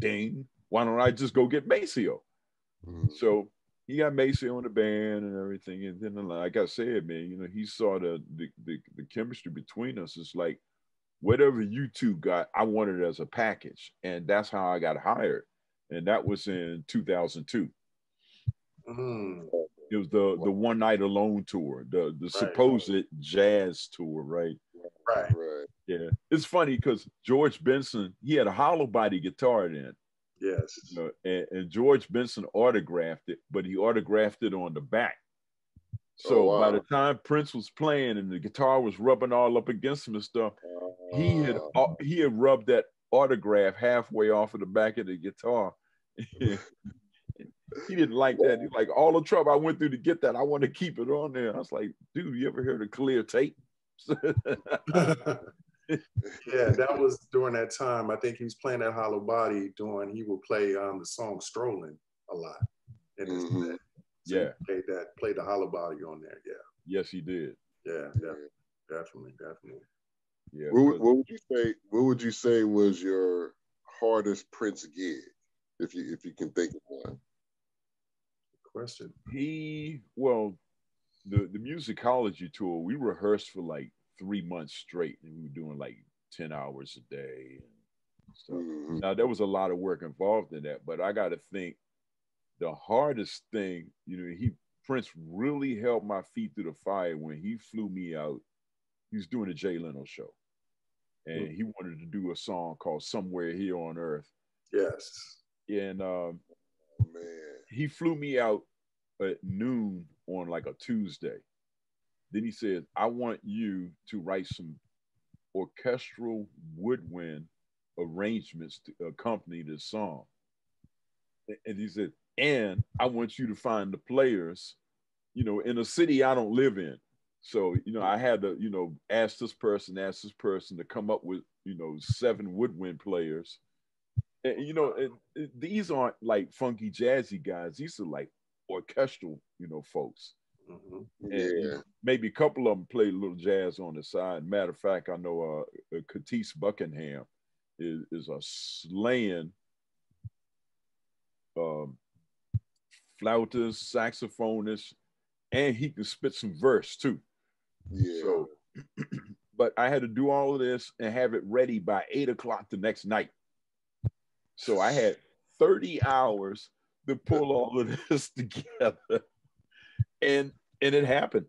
dang, why don't I just go get Maceo? Mhm. So he got Maceo in the band and everything. And then, like I said, man, you know, he saw the the, the, the chemistry between us. It's like whatever you two got, I wanted it as a package. And that's how I got hired. And that was in 2002. Mm. It was the the one night alone tour, the the supposed jazz tour, right? Right. Right. Yeah, it's funny because George Benson he had a hollow body guitar then, Yes. you know, and, and George Benson autographed it, but he autographed it on the back. So Oh, by the time Prince was playing and the guitar was rubbing all up against him and stuff, he had Uh, uh, he had rubbed that autograph halfway off of the back of the guitar. he didn't like that. He's like, all the trouble I went through to get that, I want to keep it on there. I was like, dude, you ever heard of clear tape? yeah, that was during that time. I think he was playing that hollow body doing he would play um the song Strolling a lot. in his Mhm. set. So he Yeah. played that played the hollow body on there. Yeah. yes, he did. Yeah, yeah. yeah, definitely, definitely. Yeah. What, what would you say? What would you say was your hardest Prince gig, if you if you can think of one? Question. he well the the musicology tour we rehearsed for like three months straight and we were doing like 10 hours a day and stuff Mhm. now there was a lot of work involved in that but i got to think the hardest thing you know he prince really held my feet through the fire when he flew me out he was doing a jay leno show and he wanted to do a song called somewhere here on earth Yes. and um Oh, man. He flew me out at noon on like a Tuesday. Then he said, I want you to write some orchestral woodwind arrangements to accompany this song. And he said, and I want you to find the players, you know, in a city I don't live in. So, you know, I had to, you know, ask this person, ask this person to come up with, you know, seven woodwind players. And, you know, and, and these aren't like funky jazzy guys. These are like orchestral, you know, folks. hmm Yeah. maybe a couple of them play a little jazz on the side. Matter of fact, I know uh, uh Katisse Buckingham is, is a slaying um, flautist, saxophonist, and he can spit some verse too. Yeah. So, but I had to do all of this and have it ready by eight o'clock the next night. So I had 30 hours to pull all of this together. And and it happened.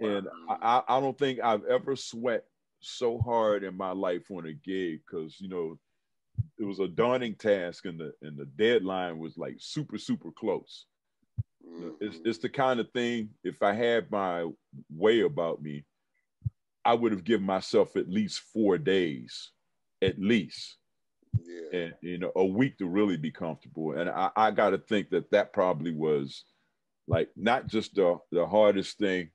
And I, I don't think I've ever sweat so hard in my life on a gig because you know it was a daunting task and the and the deadline was like super super close. It's, Mhm. it's the kind of thing, if I had my way about me, I would have given myself at least four days, at least, yeah. and you know, a week to really be comfortable. And I, I got to think that that probably was like not just the, the hardest thing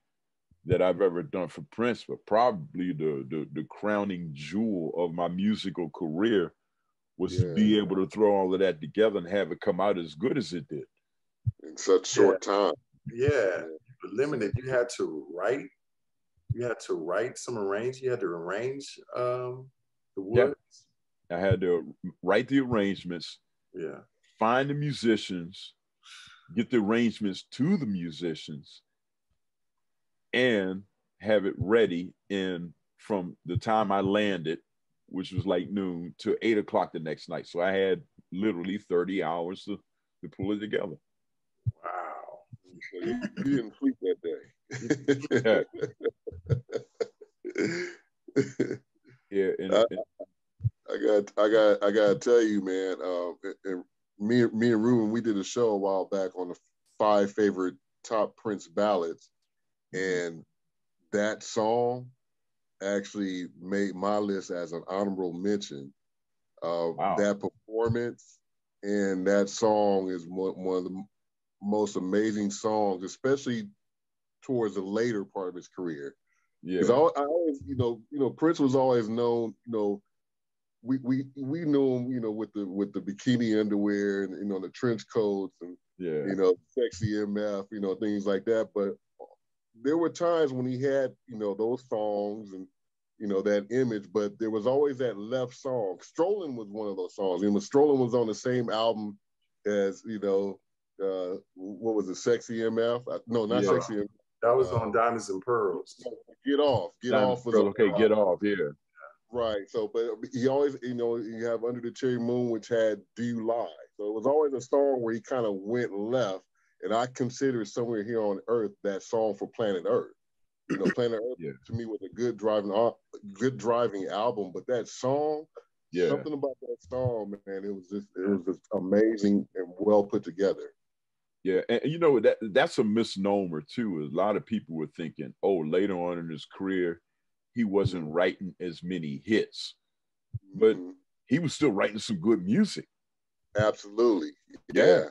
that I've ever done for Prince, but probably the, the, the crowning jewel of my musical career was to be able to throw all of that together and have it come out as good as it did. In such short time. Yeah. But limited, you had to write you had to write some arrange. You had to arrange um, the words. Yeah. I had to write the arrangements. Yeah. Find the musicians, get the arrangements to the musicians, and have it ready in from the time I landed, which was like noon, to eight o'clock the next night. So I had literally 30 hours to, to pull it together. Wow. So you, you didn't sleep that day. yeah, and, uh, I, I, got, I got, I got to tell you, man. Um, and me, me and Ruben, we did a show a while back on the five favorite top Prince ballads, and that song actually made my list as an honorable mention of wow. that performance. And that song is one, one of the most amazing songs, especially towards the later part of his career. Yeah, because I, I, always, you know, you know, Prince was always known, you know, we we we knew him, you know, with the with the bikini underwear and you know the trench coats and yeah, you know, sexy MF, you know, things like that. But there were times when he had, you know, those songs and you know, that image, but there was always that left song. Strolling was one of those songs. You know, Strolling was on the same album as, you know, uh, what was it, Sexy MF? Uh, no, not yeah. Sexy MF. That was uh, on Diamonds and Pearls. Get off. Get Diamonds off was okay, get off, yeah. Right. So, but he always, you know, you have Under the Cherry Moon, which had Do You Lie. So it was always a song where he kind of went left. And I consider somewhere here on earth that song for Planet Earth. You know, Planet Earth yeah. to me was a good driving, uh, good driving album, but that song, yeah, something about that song, man, it was just, it was just amazing and well put together. Yeah, and, you know that that's a misnomer too. A lot of people were thinking, oh, later on in his career, he wasn't writing as many hits, but mm-hmm. he was still writing some good music. Absolutely. Yeah. Yeah,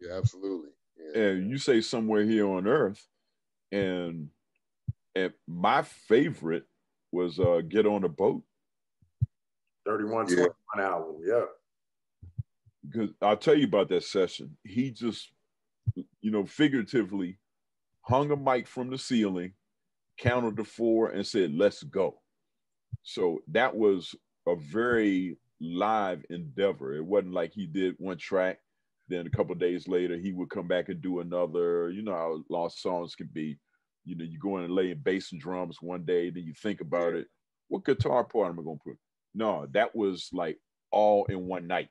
yeah absolutely. Yeah. And you say somewhere here on earth, and and my favorite was uh, Get on a Boat. 3121 yeah. album, yeah. Because I'll tell you about that session. He just, you know, figuratively hung a mic from the ceiling, counted to four, and said, let's go. So that was a very live endeavor. It wasn't like he did one track, then a couple days later he would come back and do another. You know how lost songs can be you know, you go in and lay in bass and drums one day, then you think about it. What guitar part am I gonna put? No, that was like all in one night.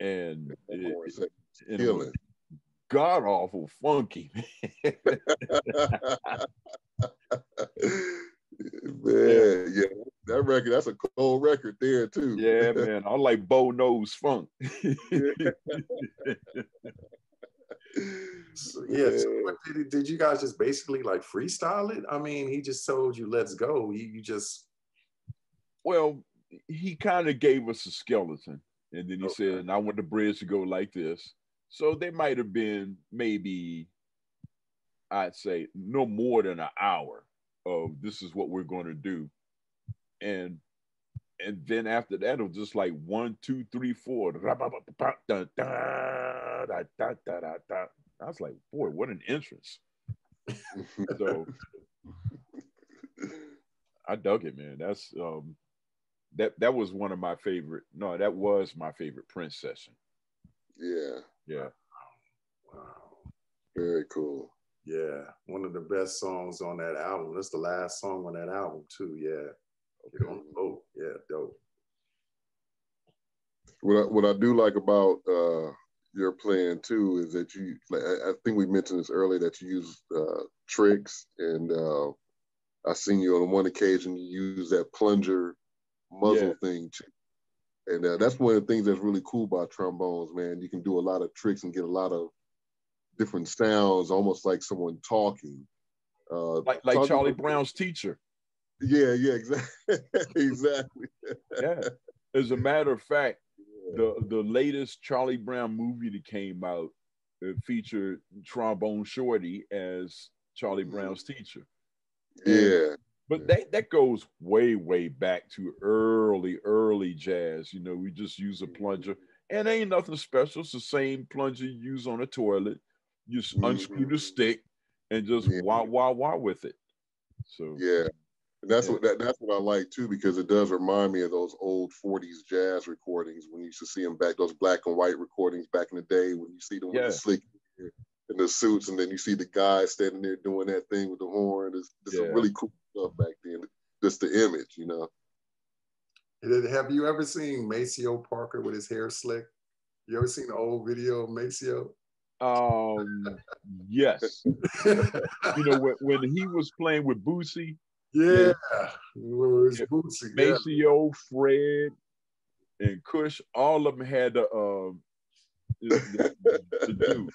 And it, it, god awful funky. man, yeah, that record, that's a cold record there too. Yeah, man. I like Bo nose Funk. So, yeah. So what, did, did you guys just basically like freestyle it? I mean, he just told you, let's go. You, you just. Well, he kind of gave us a skeleton. And then he okay. said, I want the bridge to go like this. So they might have been maybe, I'd say, no more than an hour of this is what we're going to do. And and then after that, it was just like one, two, three, four. I was like, boy, what an entrance. so I dug it, man. That's um that that was one of my favorite. No, that was my favorite Prince session. Yeah. Yeah. Wow. Very cool. Yeah. One of the best songs on that album. That's the last song on that album, too. Yeah. Okay. on boat. Yeah, dope. What I, what I do like about uh your plan too is that you like I, I think we mentioned this earlier that you use uh, tricks and uh, I seen you on one occasion you use that plunger muzzle yeah. thing too. And uh, that's one of the things that's really cool about trombones, man. You can do a lot of tricks and get a lot of different sounds, almost like someone talking. Uh, like like talking Charlie Brown's teacher. Yeah, yeah, exactly, exactly. yeah. As a matter of fact, the the latest Charlie Brown movie that came out featured Trombone Shorty as Charlie mm-hmm. Brown's teacher. Yeah. But that that goes way way back to early early jazz. You know, we just use a plunger, and ain't nothing special. It's the same plunger you use on a toilet. You just mm-hmm. unscrew the stick, and just yeah. wah wah wah with it. So yeah, and that's yeah. what that, that's what I like too because it does remind me of those old '40s jazz recordings when you used to see them back, those black and white recordings back in the day when you see them yeah. with the slick in the suits, and then you see the guy standing there doing that thing with the horn. It's, it's yeah. some really cool stuff back then. Just the image, you know. Have you ever seen Maceo Parker with his hair slick? You ever seen the old video of Maceo? Um, yes. you know when, when he was playing with Bootsy. Yeah, yeah. Bootsy, Maceo, yeah. Fred, and Kush, all of them had the um the, the, the dude.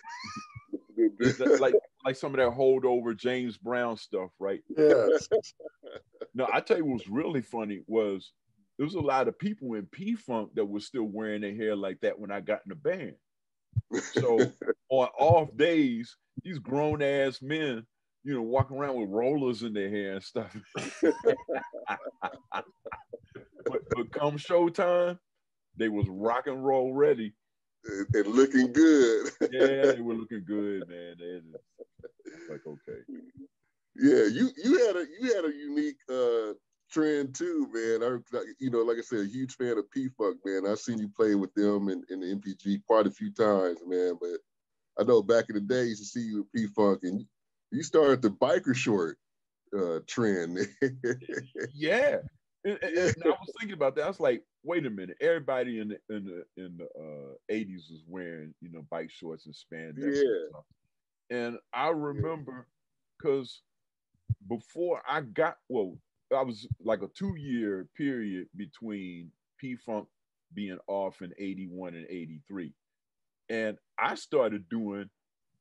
Like like some of that holdover James Brown stuff, right? Yes. no, I tell you what was really funny was there was a lot of people in P Funk that were still wearing their hair like that when I got in the band. So on off days, these grown ass men, you know, walking around with rollers in their hair and stuff. but, but come showtime, they was rock and roll ready. And, and looking good. yeah, they were looking good, man. They like okay. Yeah, you you had a you had a unique uh trend too, man. I, you know, like I said, a huge fan of P Funk, man. I've seen you play with them in, in the NPG quite a few times, man. But I know back in the day, I used to see you with P Funk, and you started the biker short uh, trend. yeah. And, and, I was thinking about that. I was like, wait a minute. Everybody in the in the in the uh, 80s was wearing, you know, bike shorts and spandex. Yeah. And, and I remember because before I got well, I was like a two year period between P Funk being off in 81 and 83. And I started doing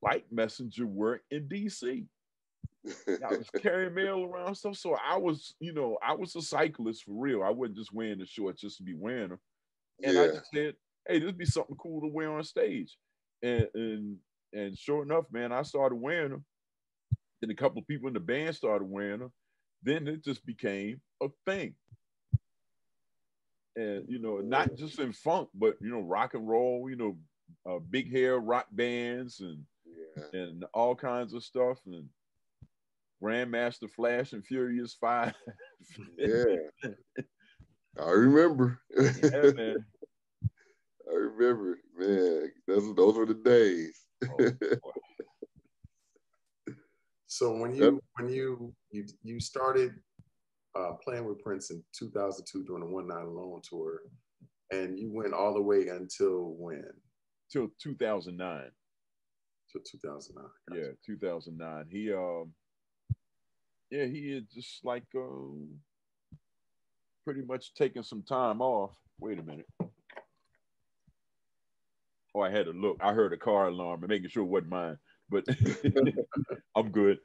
bike messenger work in DC. I was carrying mail around stuff. So I was, you know, I was a cyclist for real. I wasn't just wearing the shorts just to be wearing them. And yeah. I just said, hey, this be something cool to wear on stage. And and and sure enough, man, I started wearing them. Then a couple of people in the band started wearing them then it just became a thing. And you know, not just in funk, but you know, rock and roll, you know, uh, big hair rock bands and yeah. and all kinds of stuff and Grandmaster Flash and Furious Five. yeah, I remember. yeah, man. I remember, man. Those those were the days. Oh, so when you yep. when you you you started uh, playing with Prince in 2002 during the One Night Alone tour, and you went all the way until when? Till 2009. Till 2009. Gotcha. Yeah, 2009. He um, yeah, he had just like um, pretty much taken some time off. Wait a minute. Oh, I had to look. I heard a car alarm and making sure it wasn't mine but I'm good.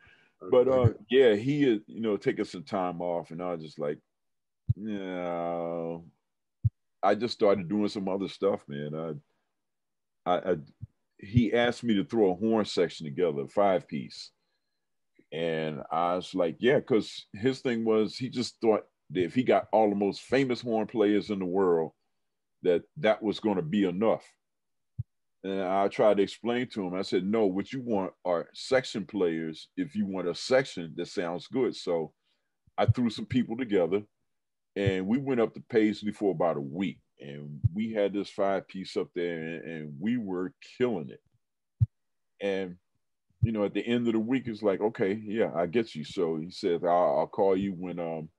But uh, yeah, he is, you know, taking some time off, and I was just like, yeah. I just started doing some other stuff, man. I, I, I, he asked me to throw a horn section together, five piece, and I was like, yeah, because his thing was he just thought that if he got all the most famous horn players in the world, that that was going to be enough. And I tried to explain to him, I said, no, what you want are section players if you want a section that sounds good. So I threw some people together and we went up to Paisley for about a week. And we had this five piece up there and, and we were killing it. And, you know, at the end of the week, it's like, okay, yeah, I get you. So he said, I'll, I'll call you when, um,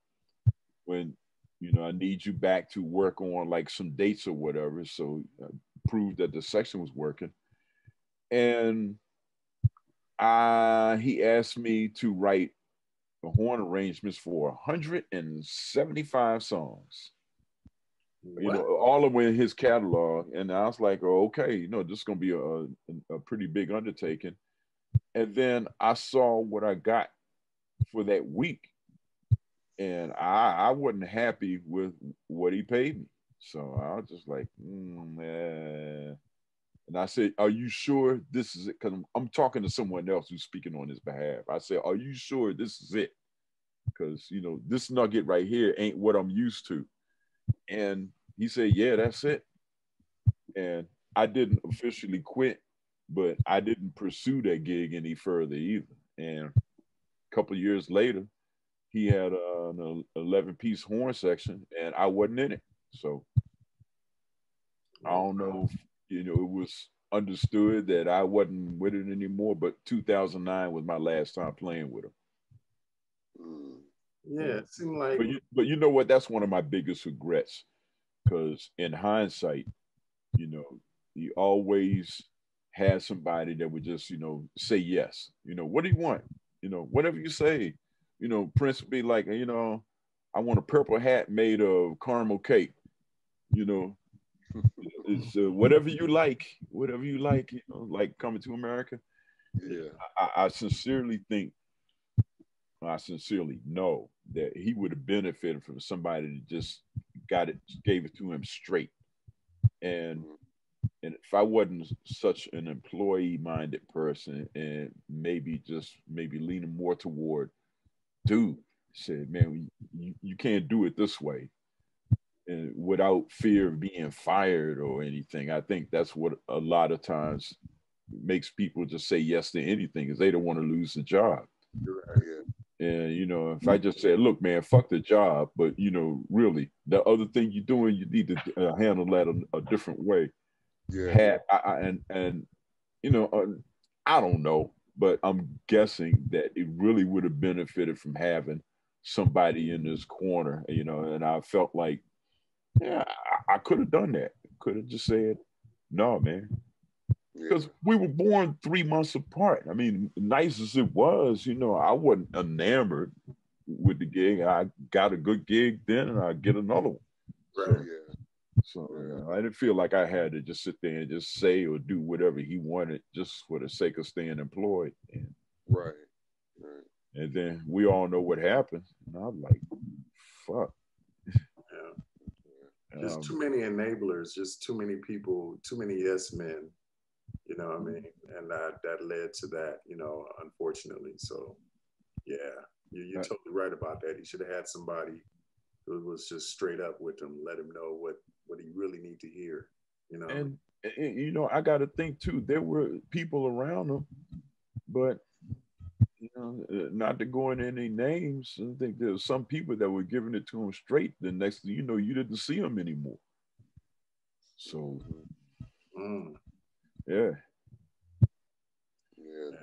when, you know, I need you back to work on like some dates or whatever. So uh, proved that the section was working. And I, he asked me to write the horn arrangements for 175 songs. Wow. You know, all of them in his catalog. And I was like, oh, okay, you know, this is going to be a, a pretty big undertaking. And then I saw what I got for that week. And I, I wasn't happy with what he paid me. So I was just like, mm. And I said, Are you sure this is it? Because I'm, I'm, talking to someone else who's speaking on his behalf. I said, Are you sure this is it? Because, you know, this nugget right here ain't what I'm used to. And he said, Yeah, that's it. And I didn't officially quit, but I didn't pursue that gig any further either. And a couple years later, he had uh, an 11 piece horn section, and I wasn't in it. So I don't know, if, you know, it was understood that I wasn't with it anymore, but 2009 was my last time playing with him. Yeah, it seemed like. But you, but you know what? That's one of my biggest regrets, because in hindsight, you know, you always had somebody that would just, you know, say yes. You know, what do you want? You know, whatever you say. You know, Prince would be like, you know, I want a purple hat made of caramel cake. You know, it's uh, whatever you like, whatever you like. You know, like coming to America. Yeah, I, I sincerely think, I sincerely know that he would have benefited from somebody that just got it, gave it to him straight. And mm-hmm and if I wasn't such an employee minded person and maybe just maybe leaning more toward, dude, said, man, you, you can't do it this way. And without fear of being fired or anything, I think that's what a lot of times makes people just say yes to anything is they don't want to lose the job. And you know, if I just said, "Look, man, fuck the job," but you know, really, the other thing you're doing, you need to uh, handle that a, a different way yeah. had I, I, and and you know uh, I don't know, but I'm guessing that it really would have benefited from having somebody in this corner, you know. And I felt like, yeah, I, I could have done that. Could have just said, no, man, because we were born three months apart. I mean, nice as it was, you know, I wasn't enamored with the gig. I got a good gig then, and I get another one. Right. So, yeah. So uh, I didn't feel like I had to just sit there and just say or do whatever he wanted just for the sake of staying employed. And, right. right. And then we all know what happened. And I'm like, fuck. Yeah. Just um, too many enablers, just too many people, too many yes men. You know what I mean? And that that led to that, you know, unfortunately. So yeah, you, you're totally right about that. He should have had somebody who was just straight up with him, let him know what what he really need to hear. You know, and, and you know, I got to think too. There were people around him, but you know, uh, not to go into any names. I think there's some people that were giving it to him straight. The next thing you know, you didn't see him anymore. So, mm. yeah. Yeah.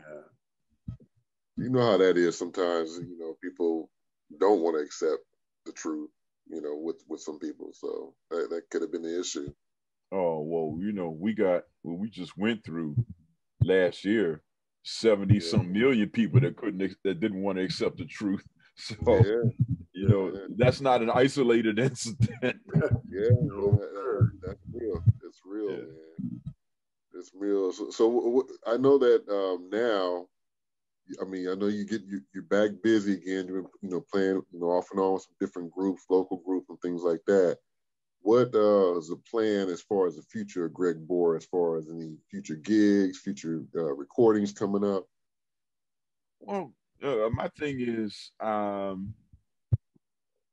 You know how that is sometimes, you know, people don't want to accept the truth you know, with with some people. So that, that could have been the issue. Oh well, you know, we got what we just went through last year, seventy yeah. some million people that couldn't that didn't want to accept the truth. So yeah. you know, yeah. that's not an isolated incident. yeah, that's real. It's real, man. It's real. So, so I know that um, now I mean, I know you get you, you're back busy again, you know, playing, you know, off and on with some different groups, local groups and things like that. What uh, is the plan as far as the future of Greg Boyer, as far as any future gigs, future uh, recordings coming up? Well, uh, my thing is, um,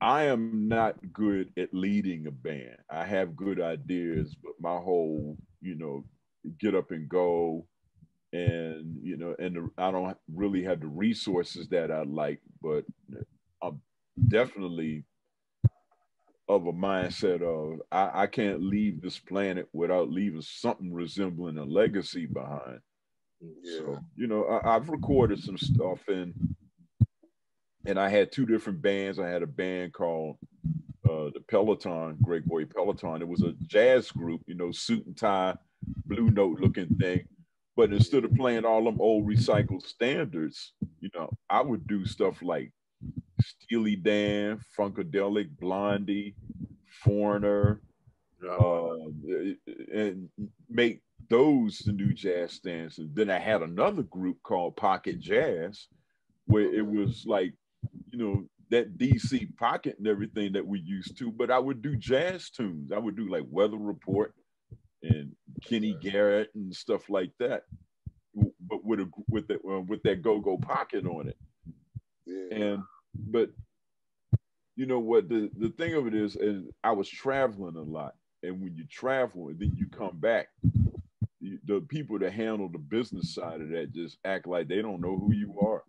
I am not good at leading a band. I have good ideas, but my whole, you know, get up and go, and you know, and the, I don't really have the resources that I like, but I'm definitely of a mindset of I, I can't leave this planet without leaving something resembling a legacy behind. Yeah. So, you know, I, I've recorded some stuff and and I had two different bands. I had a band called uh, the Peloton, Greg Boyer Peloton. It was a jazz group, you know, suit and tie, blue note looking thing. But instead of playing all them old recycled standards, you know, I would do stuff like Steely Dan, Funkadelic, Blondie, Foreigner, uh, and make those the new jazz standards. And then I had another group called Pocket Jazz, where it was like, you know, that DC pocket and everything that we used to, but I would do jazz tunes. I would do like Weather Report and Kenny Garrett and stuff like that, but with a with that uh, with that go go pocket on it. Yeah. And but you know what the the thing of it is, is I was traveling a lot, and when you travel and then you come back, the people that handle the business side of that just act like they don't know who you are.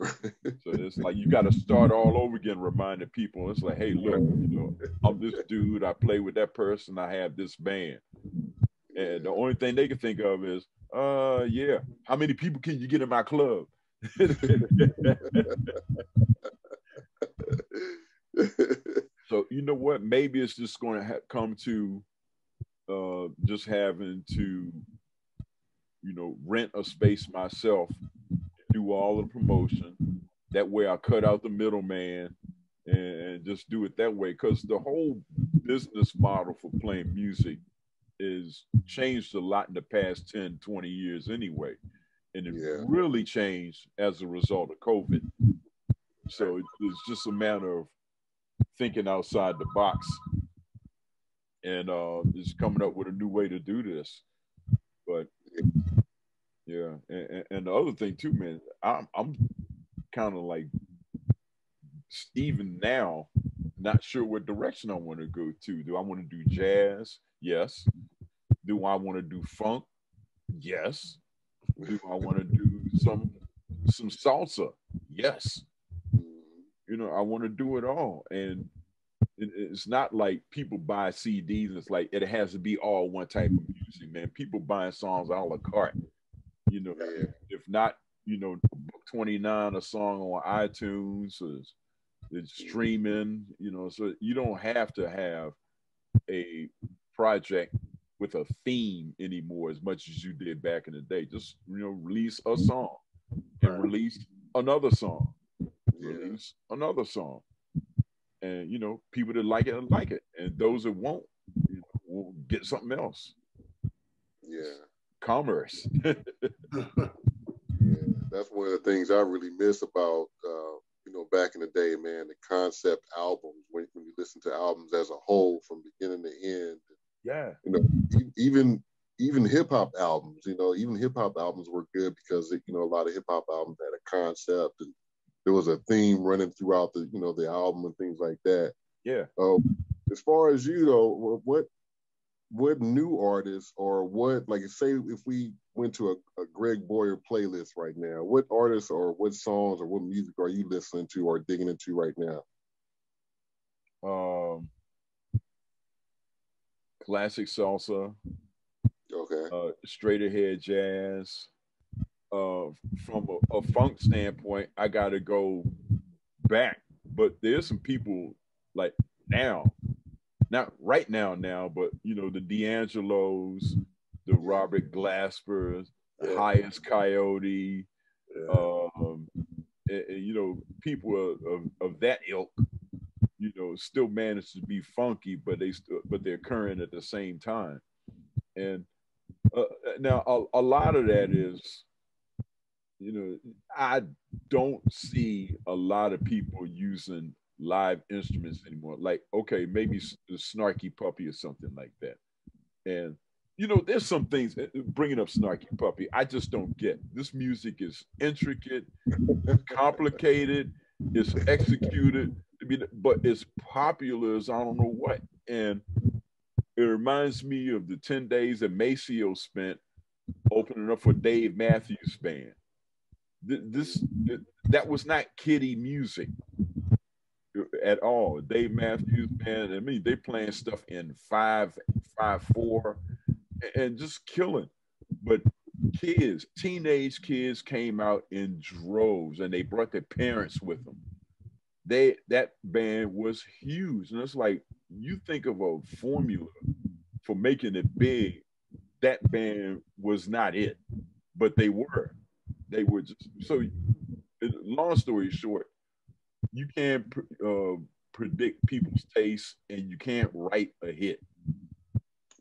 So it's like you got to start all over again, reminding people. It's like, hey, look, you know, I'm this dude. I play with that person. I have this band, and the only thing they can think of is, uh, yeah, how many people can you get in my club? so you know what? Maybe it's just going to come to uh, just having to, you know, rent a space myself, do all the promotion. That way, I cut out the middleman and just do it that way. Because the whole business model for playing music is changed a lot in the past 10, 20 years anyway. And it yeah. really changed as a result of COVID. So it's just a matter of thinking outside the box and uh, just coming up with a new way to do this. But yeah, and, and the other thing too, man, I'm I'm kind of like even now, not sure what direction I want to go to. Do I want to do jazz? Yes. Do I want to do funk? Yes. Do I want to do some some salsa? Yes. You know, I want to do it all. And it's not like people buy CDs. It's like it has to be all one type of music, man. People buying songs all a la carte. You know, yeah. if not, you know, twenty nine a song on iTunes, it's, it's streaming. You know, so you don't have to have a project with a theme anymore as much as you did back in the day. Just you know, release a song and release another song, yeah. release another song and you know people that like it like it, and those that won't, you know, will get something else. Yeah, commerce. yeah, that's one of the things I really miss about uh, you know back in the day, man. The concept albums when when you listen to albums as a whole from beginning to end. Yeah, you know even even hip hop albums, you know, even hip hop albums were good because it, you know a lot of hip hop albums had a concept and there was a theme running throughout the you know the album and things like that. Yeah. Uh, as far as you though, what what new artists or what like say if we went to a Greg Boyer playlist right now, what artists or what songs or what music are you listening to or digging into right now? Um, classic salsa. Okay. Uh, straight ahead jazz uh, from a, a funk standpoint, I got to go back. But there's some people like now, not right now, now, but you know, the D'Angelo's, the Robert Glaspers, yeah. Hiatus Kaiyote, yeah. um, and, and, you know, people of, of, of, that ilk, you know, still manage to be funky, but they still, but they're current at the same time. And uh, now a, a lot of that is you know, I don't see a lot of people using live instruments anymore. Like, okay, maybe the Snarky Puppy or something like that. And you know, there's some things uh, bringing up Snarky Puppy. I just don't get. This music is intricate, complicated, it's executed, but it's popular as I don't know what. And it reminds me of the 10 days that Maceo spent opening up for Dave Matthews Band this that was not kiddie music at all. Dave Matthews Band, I mean, they playing stuff in five, five, four, and just killing. But kids, teenage kids came out in droves, and they brought their parents with them. They that band was huge, and it's like you think of a formula for making it big. That band was not it, but they were they were just so. Long story short, you can't uh, predict people's tastes, and you can't write a hit.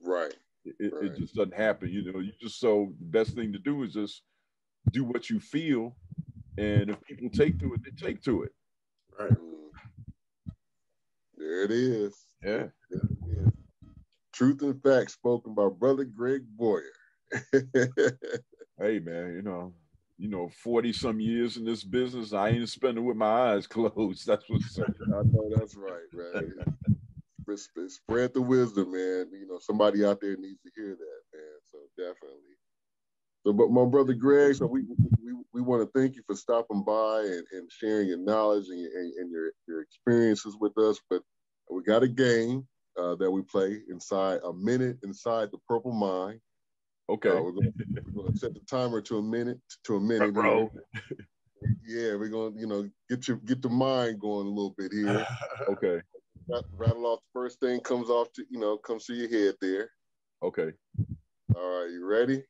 Right. It, right. it just doesn't happen. You know, you just so the best thing to do is just do what you feel, and if people take to it, they take to it. Right. There it is. Yeah. Truth and facts spoken by brother Greg Boyer. hey man, you know, you know, 40 some years in this business, I ain't spending with my eyes closed. That's what's I know that's right, man. Spread the wisdom, man. You know, somebody out there needs to hear that, man. So definitely. So, but my brother Greg, so we we, we want to thank you for stopping by and, and sharing your knowledge and, and, and, your your experiences with us. But we got a game uh, that we play inside a minute inside the Purple Mind. Okay. Uh, we're, gonna, we're, gonna, set the timer to a minute to a minute, bro. Yeah, we're gonna you know get your get the mind going a little bit here. okay. Rattle off the first thing comes off to you know comes to your head there. Okay. All right, you ready?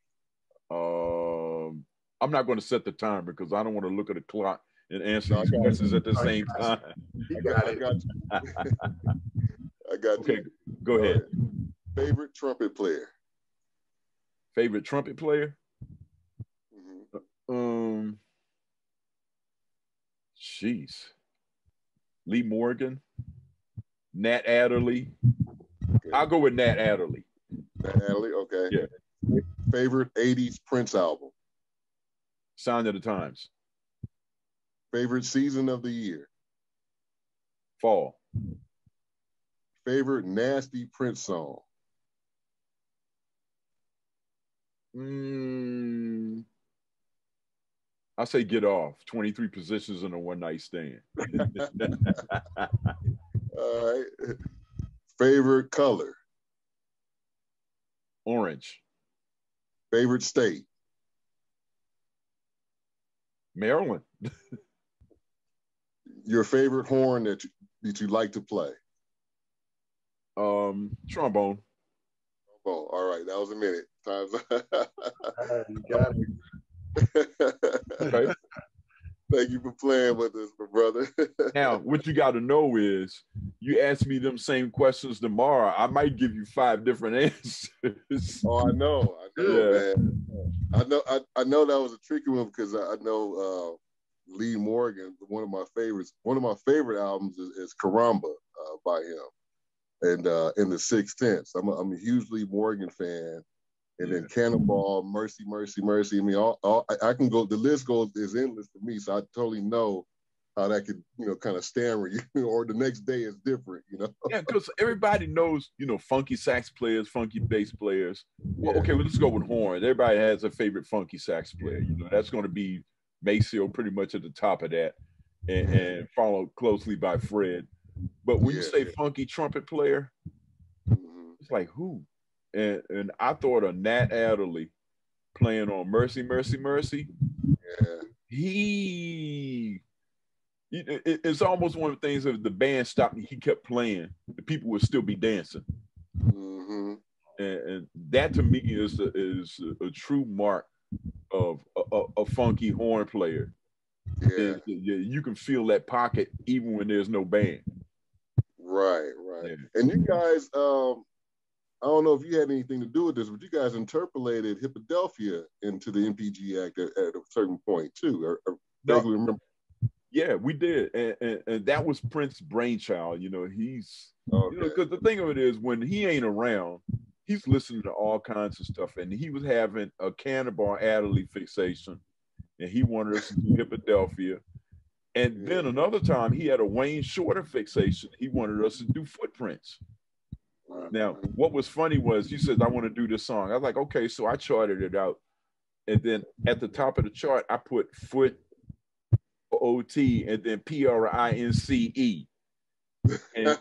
Um, I'm not going to set the time because I don't want to look at the clock and answer these questions at the same time. I got, I got you. I got okay, you. go ahead. Favorite trumpet player? Favorite trumpet player? Mm-hmm. Um, jeez. Lee Morgan, Nat Adderley. Okay. I'll go with Nat Adderley. Nat Adderley, okay. Yeah favorite 80s Prince album? Sign of the Times. Favorite season of the year? Fall. Favorite nasty Prince song? Mm, I say Gett Off. 23 positions in a one night stand. All right. Favorite color? Orange. Favorite state? Maryland. Your favorite horn that you, that you like to play? Um, trombone. Trombone. All right, that was a minute. Time's. you got it. okay. Thank you for playing with us, my brother. now, what you got to know is, you ask me them same questions tomorrow, I might give you five different answers. Oh, I know, I know, yeah. man. I know, I, I know that was a tricky one because I, I know uh, Lee Morgan. One of my favorites, one of my favorite albums is, is Caramba uh, by him, and uh, in the Sixth Sense. I'm a, I'm a huge Lee Morgan fan and then Cannonball, Mercy, Mercy, Mercy. I mean, all, all, I, can go. The list goes is endless for me, so I totally know how that could, you know, kind of stammer you, or the next day is different, you know. yeah, because everybody knows, you know, funky sax players, funky bass players. Well, okay, well, let's go with horn. Everybody has a favorite funky sax player. You know, that's going to be Maceo pretty much at the top of that, and, and followed closely by Fred. But when yeah, you say funky trumpet player, mm-hmm. it's like who? And and I thought of Nat Adderley playing on Mercy, Mercy, Mercy. Yeah. He it, it's almost one of the things if the band stopped he kept playing, the people would still be dancing. Mm-hmm. And, and, that to me is a, is a, a true mark of a, a, funky horn player. Yeah. you can feel that pocket even when there's no band. Right, right. Yeah. And you guys, um, I don't know if you had anything to do with this, but you guys interpolated Hippodelphia into the NPG Act at, at a certain point too. Or, or no. remember? Yeah, we did, and, and, and, that was Prince brainchild. You know, he's okay. you know because the thing of it is when he ain't around, he's listening to all kinds of stuff, and he was having a Cannonball Adderley fixation, and he wanted us to do Hippodelphia. And then another time he had a Wayne Shorter fixation. He wanted us to do footprints. Now, what was funny was he said, I want to do this song. I was like, okay, so I charted it out. And then at the top of the chart, I put foot O T and then P R I N C E. And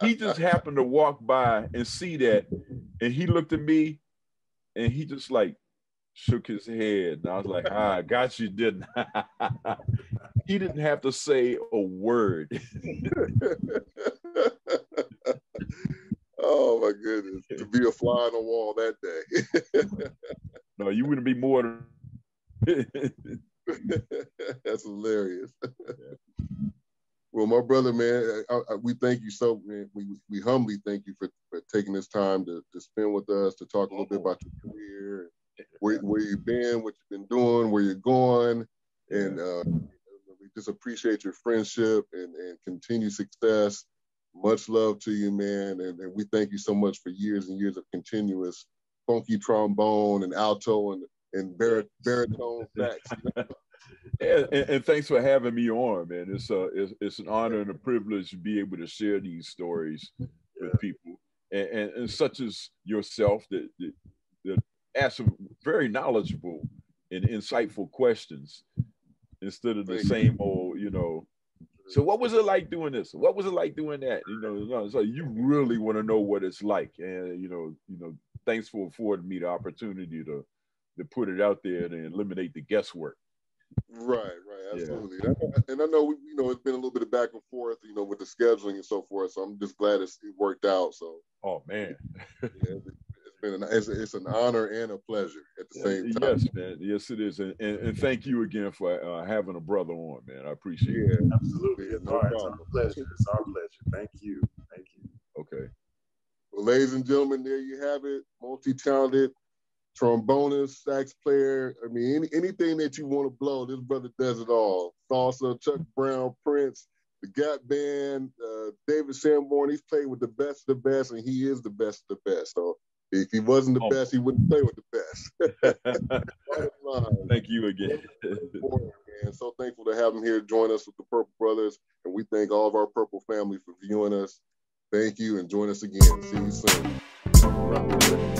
he just happened to walk by and see that. And he looked at me and he just like shook his head. And I was like, ah, I got you, didn't he didn't have to say a word. My goodness! To be a fly on the wall that day. no, you wouldn't be more than. That's hilarious. Well, my brother, man, I, I, we thank you so. Man, we we humbly thank you for, for taking this time to, to spend with us to talk a little bit about your career, where where you've been, what you've been doing, where you're going, and uh, we just appreciate your friendship and and continued success much love to you, man. And, and, we thank you so much for years and years of continuous funky trombone and alto and, and barit- baritone sax. and, and, and, thanks for having me on, man. It's a it's, it's an honor and a privilege to be able to share these stories yeah. with people, and, and, and, such as yourself that, that, that ask some very knowledgeable and insightful questions instead of the same old, you know. So what was it like doing this? What was it like doing that? You know, so you really want to know what it's like, and you know, you know, thanks for affording me the opportunity to to put it out there and eliminate the guesswork. Right, right, absolutely. Yeah. And I know, you know, it's been a little bit of back and forth, you know, with the scheduling and so forth. So I'm just glad it's, it worked out. So. Oh man. yeah, it's been an, it's, it's, an honor and a pleasure at the same time. Yes, man. Yes, it is. And, and, and thank you again for uh, having a brother on, man. I appreciate yeah, it. Absolutely. It's, no our, it's our pleasure. It's our pleasure. Thank you. Thank you. Okay. Well, ladies and gentlemen, there you have it. Multi-talented trombonist, sax player. I mean, any, anything that you want to blow, this brother does it all. Salsa, Chuck Brown, Prince, the Gap Band, uh, David Sanborn. He's played with the best of the best, and he is the best of the best. So if he wasn't the oh. best, he wouldn't play with the best. Thank you again. and so thankful to have him here join us with the Purple Brothas. And we thank all of our Purple family for viewing us. Thank you and join us again. See you soon.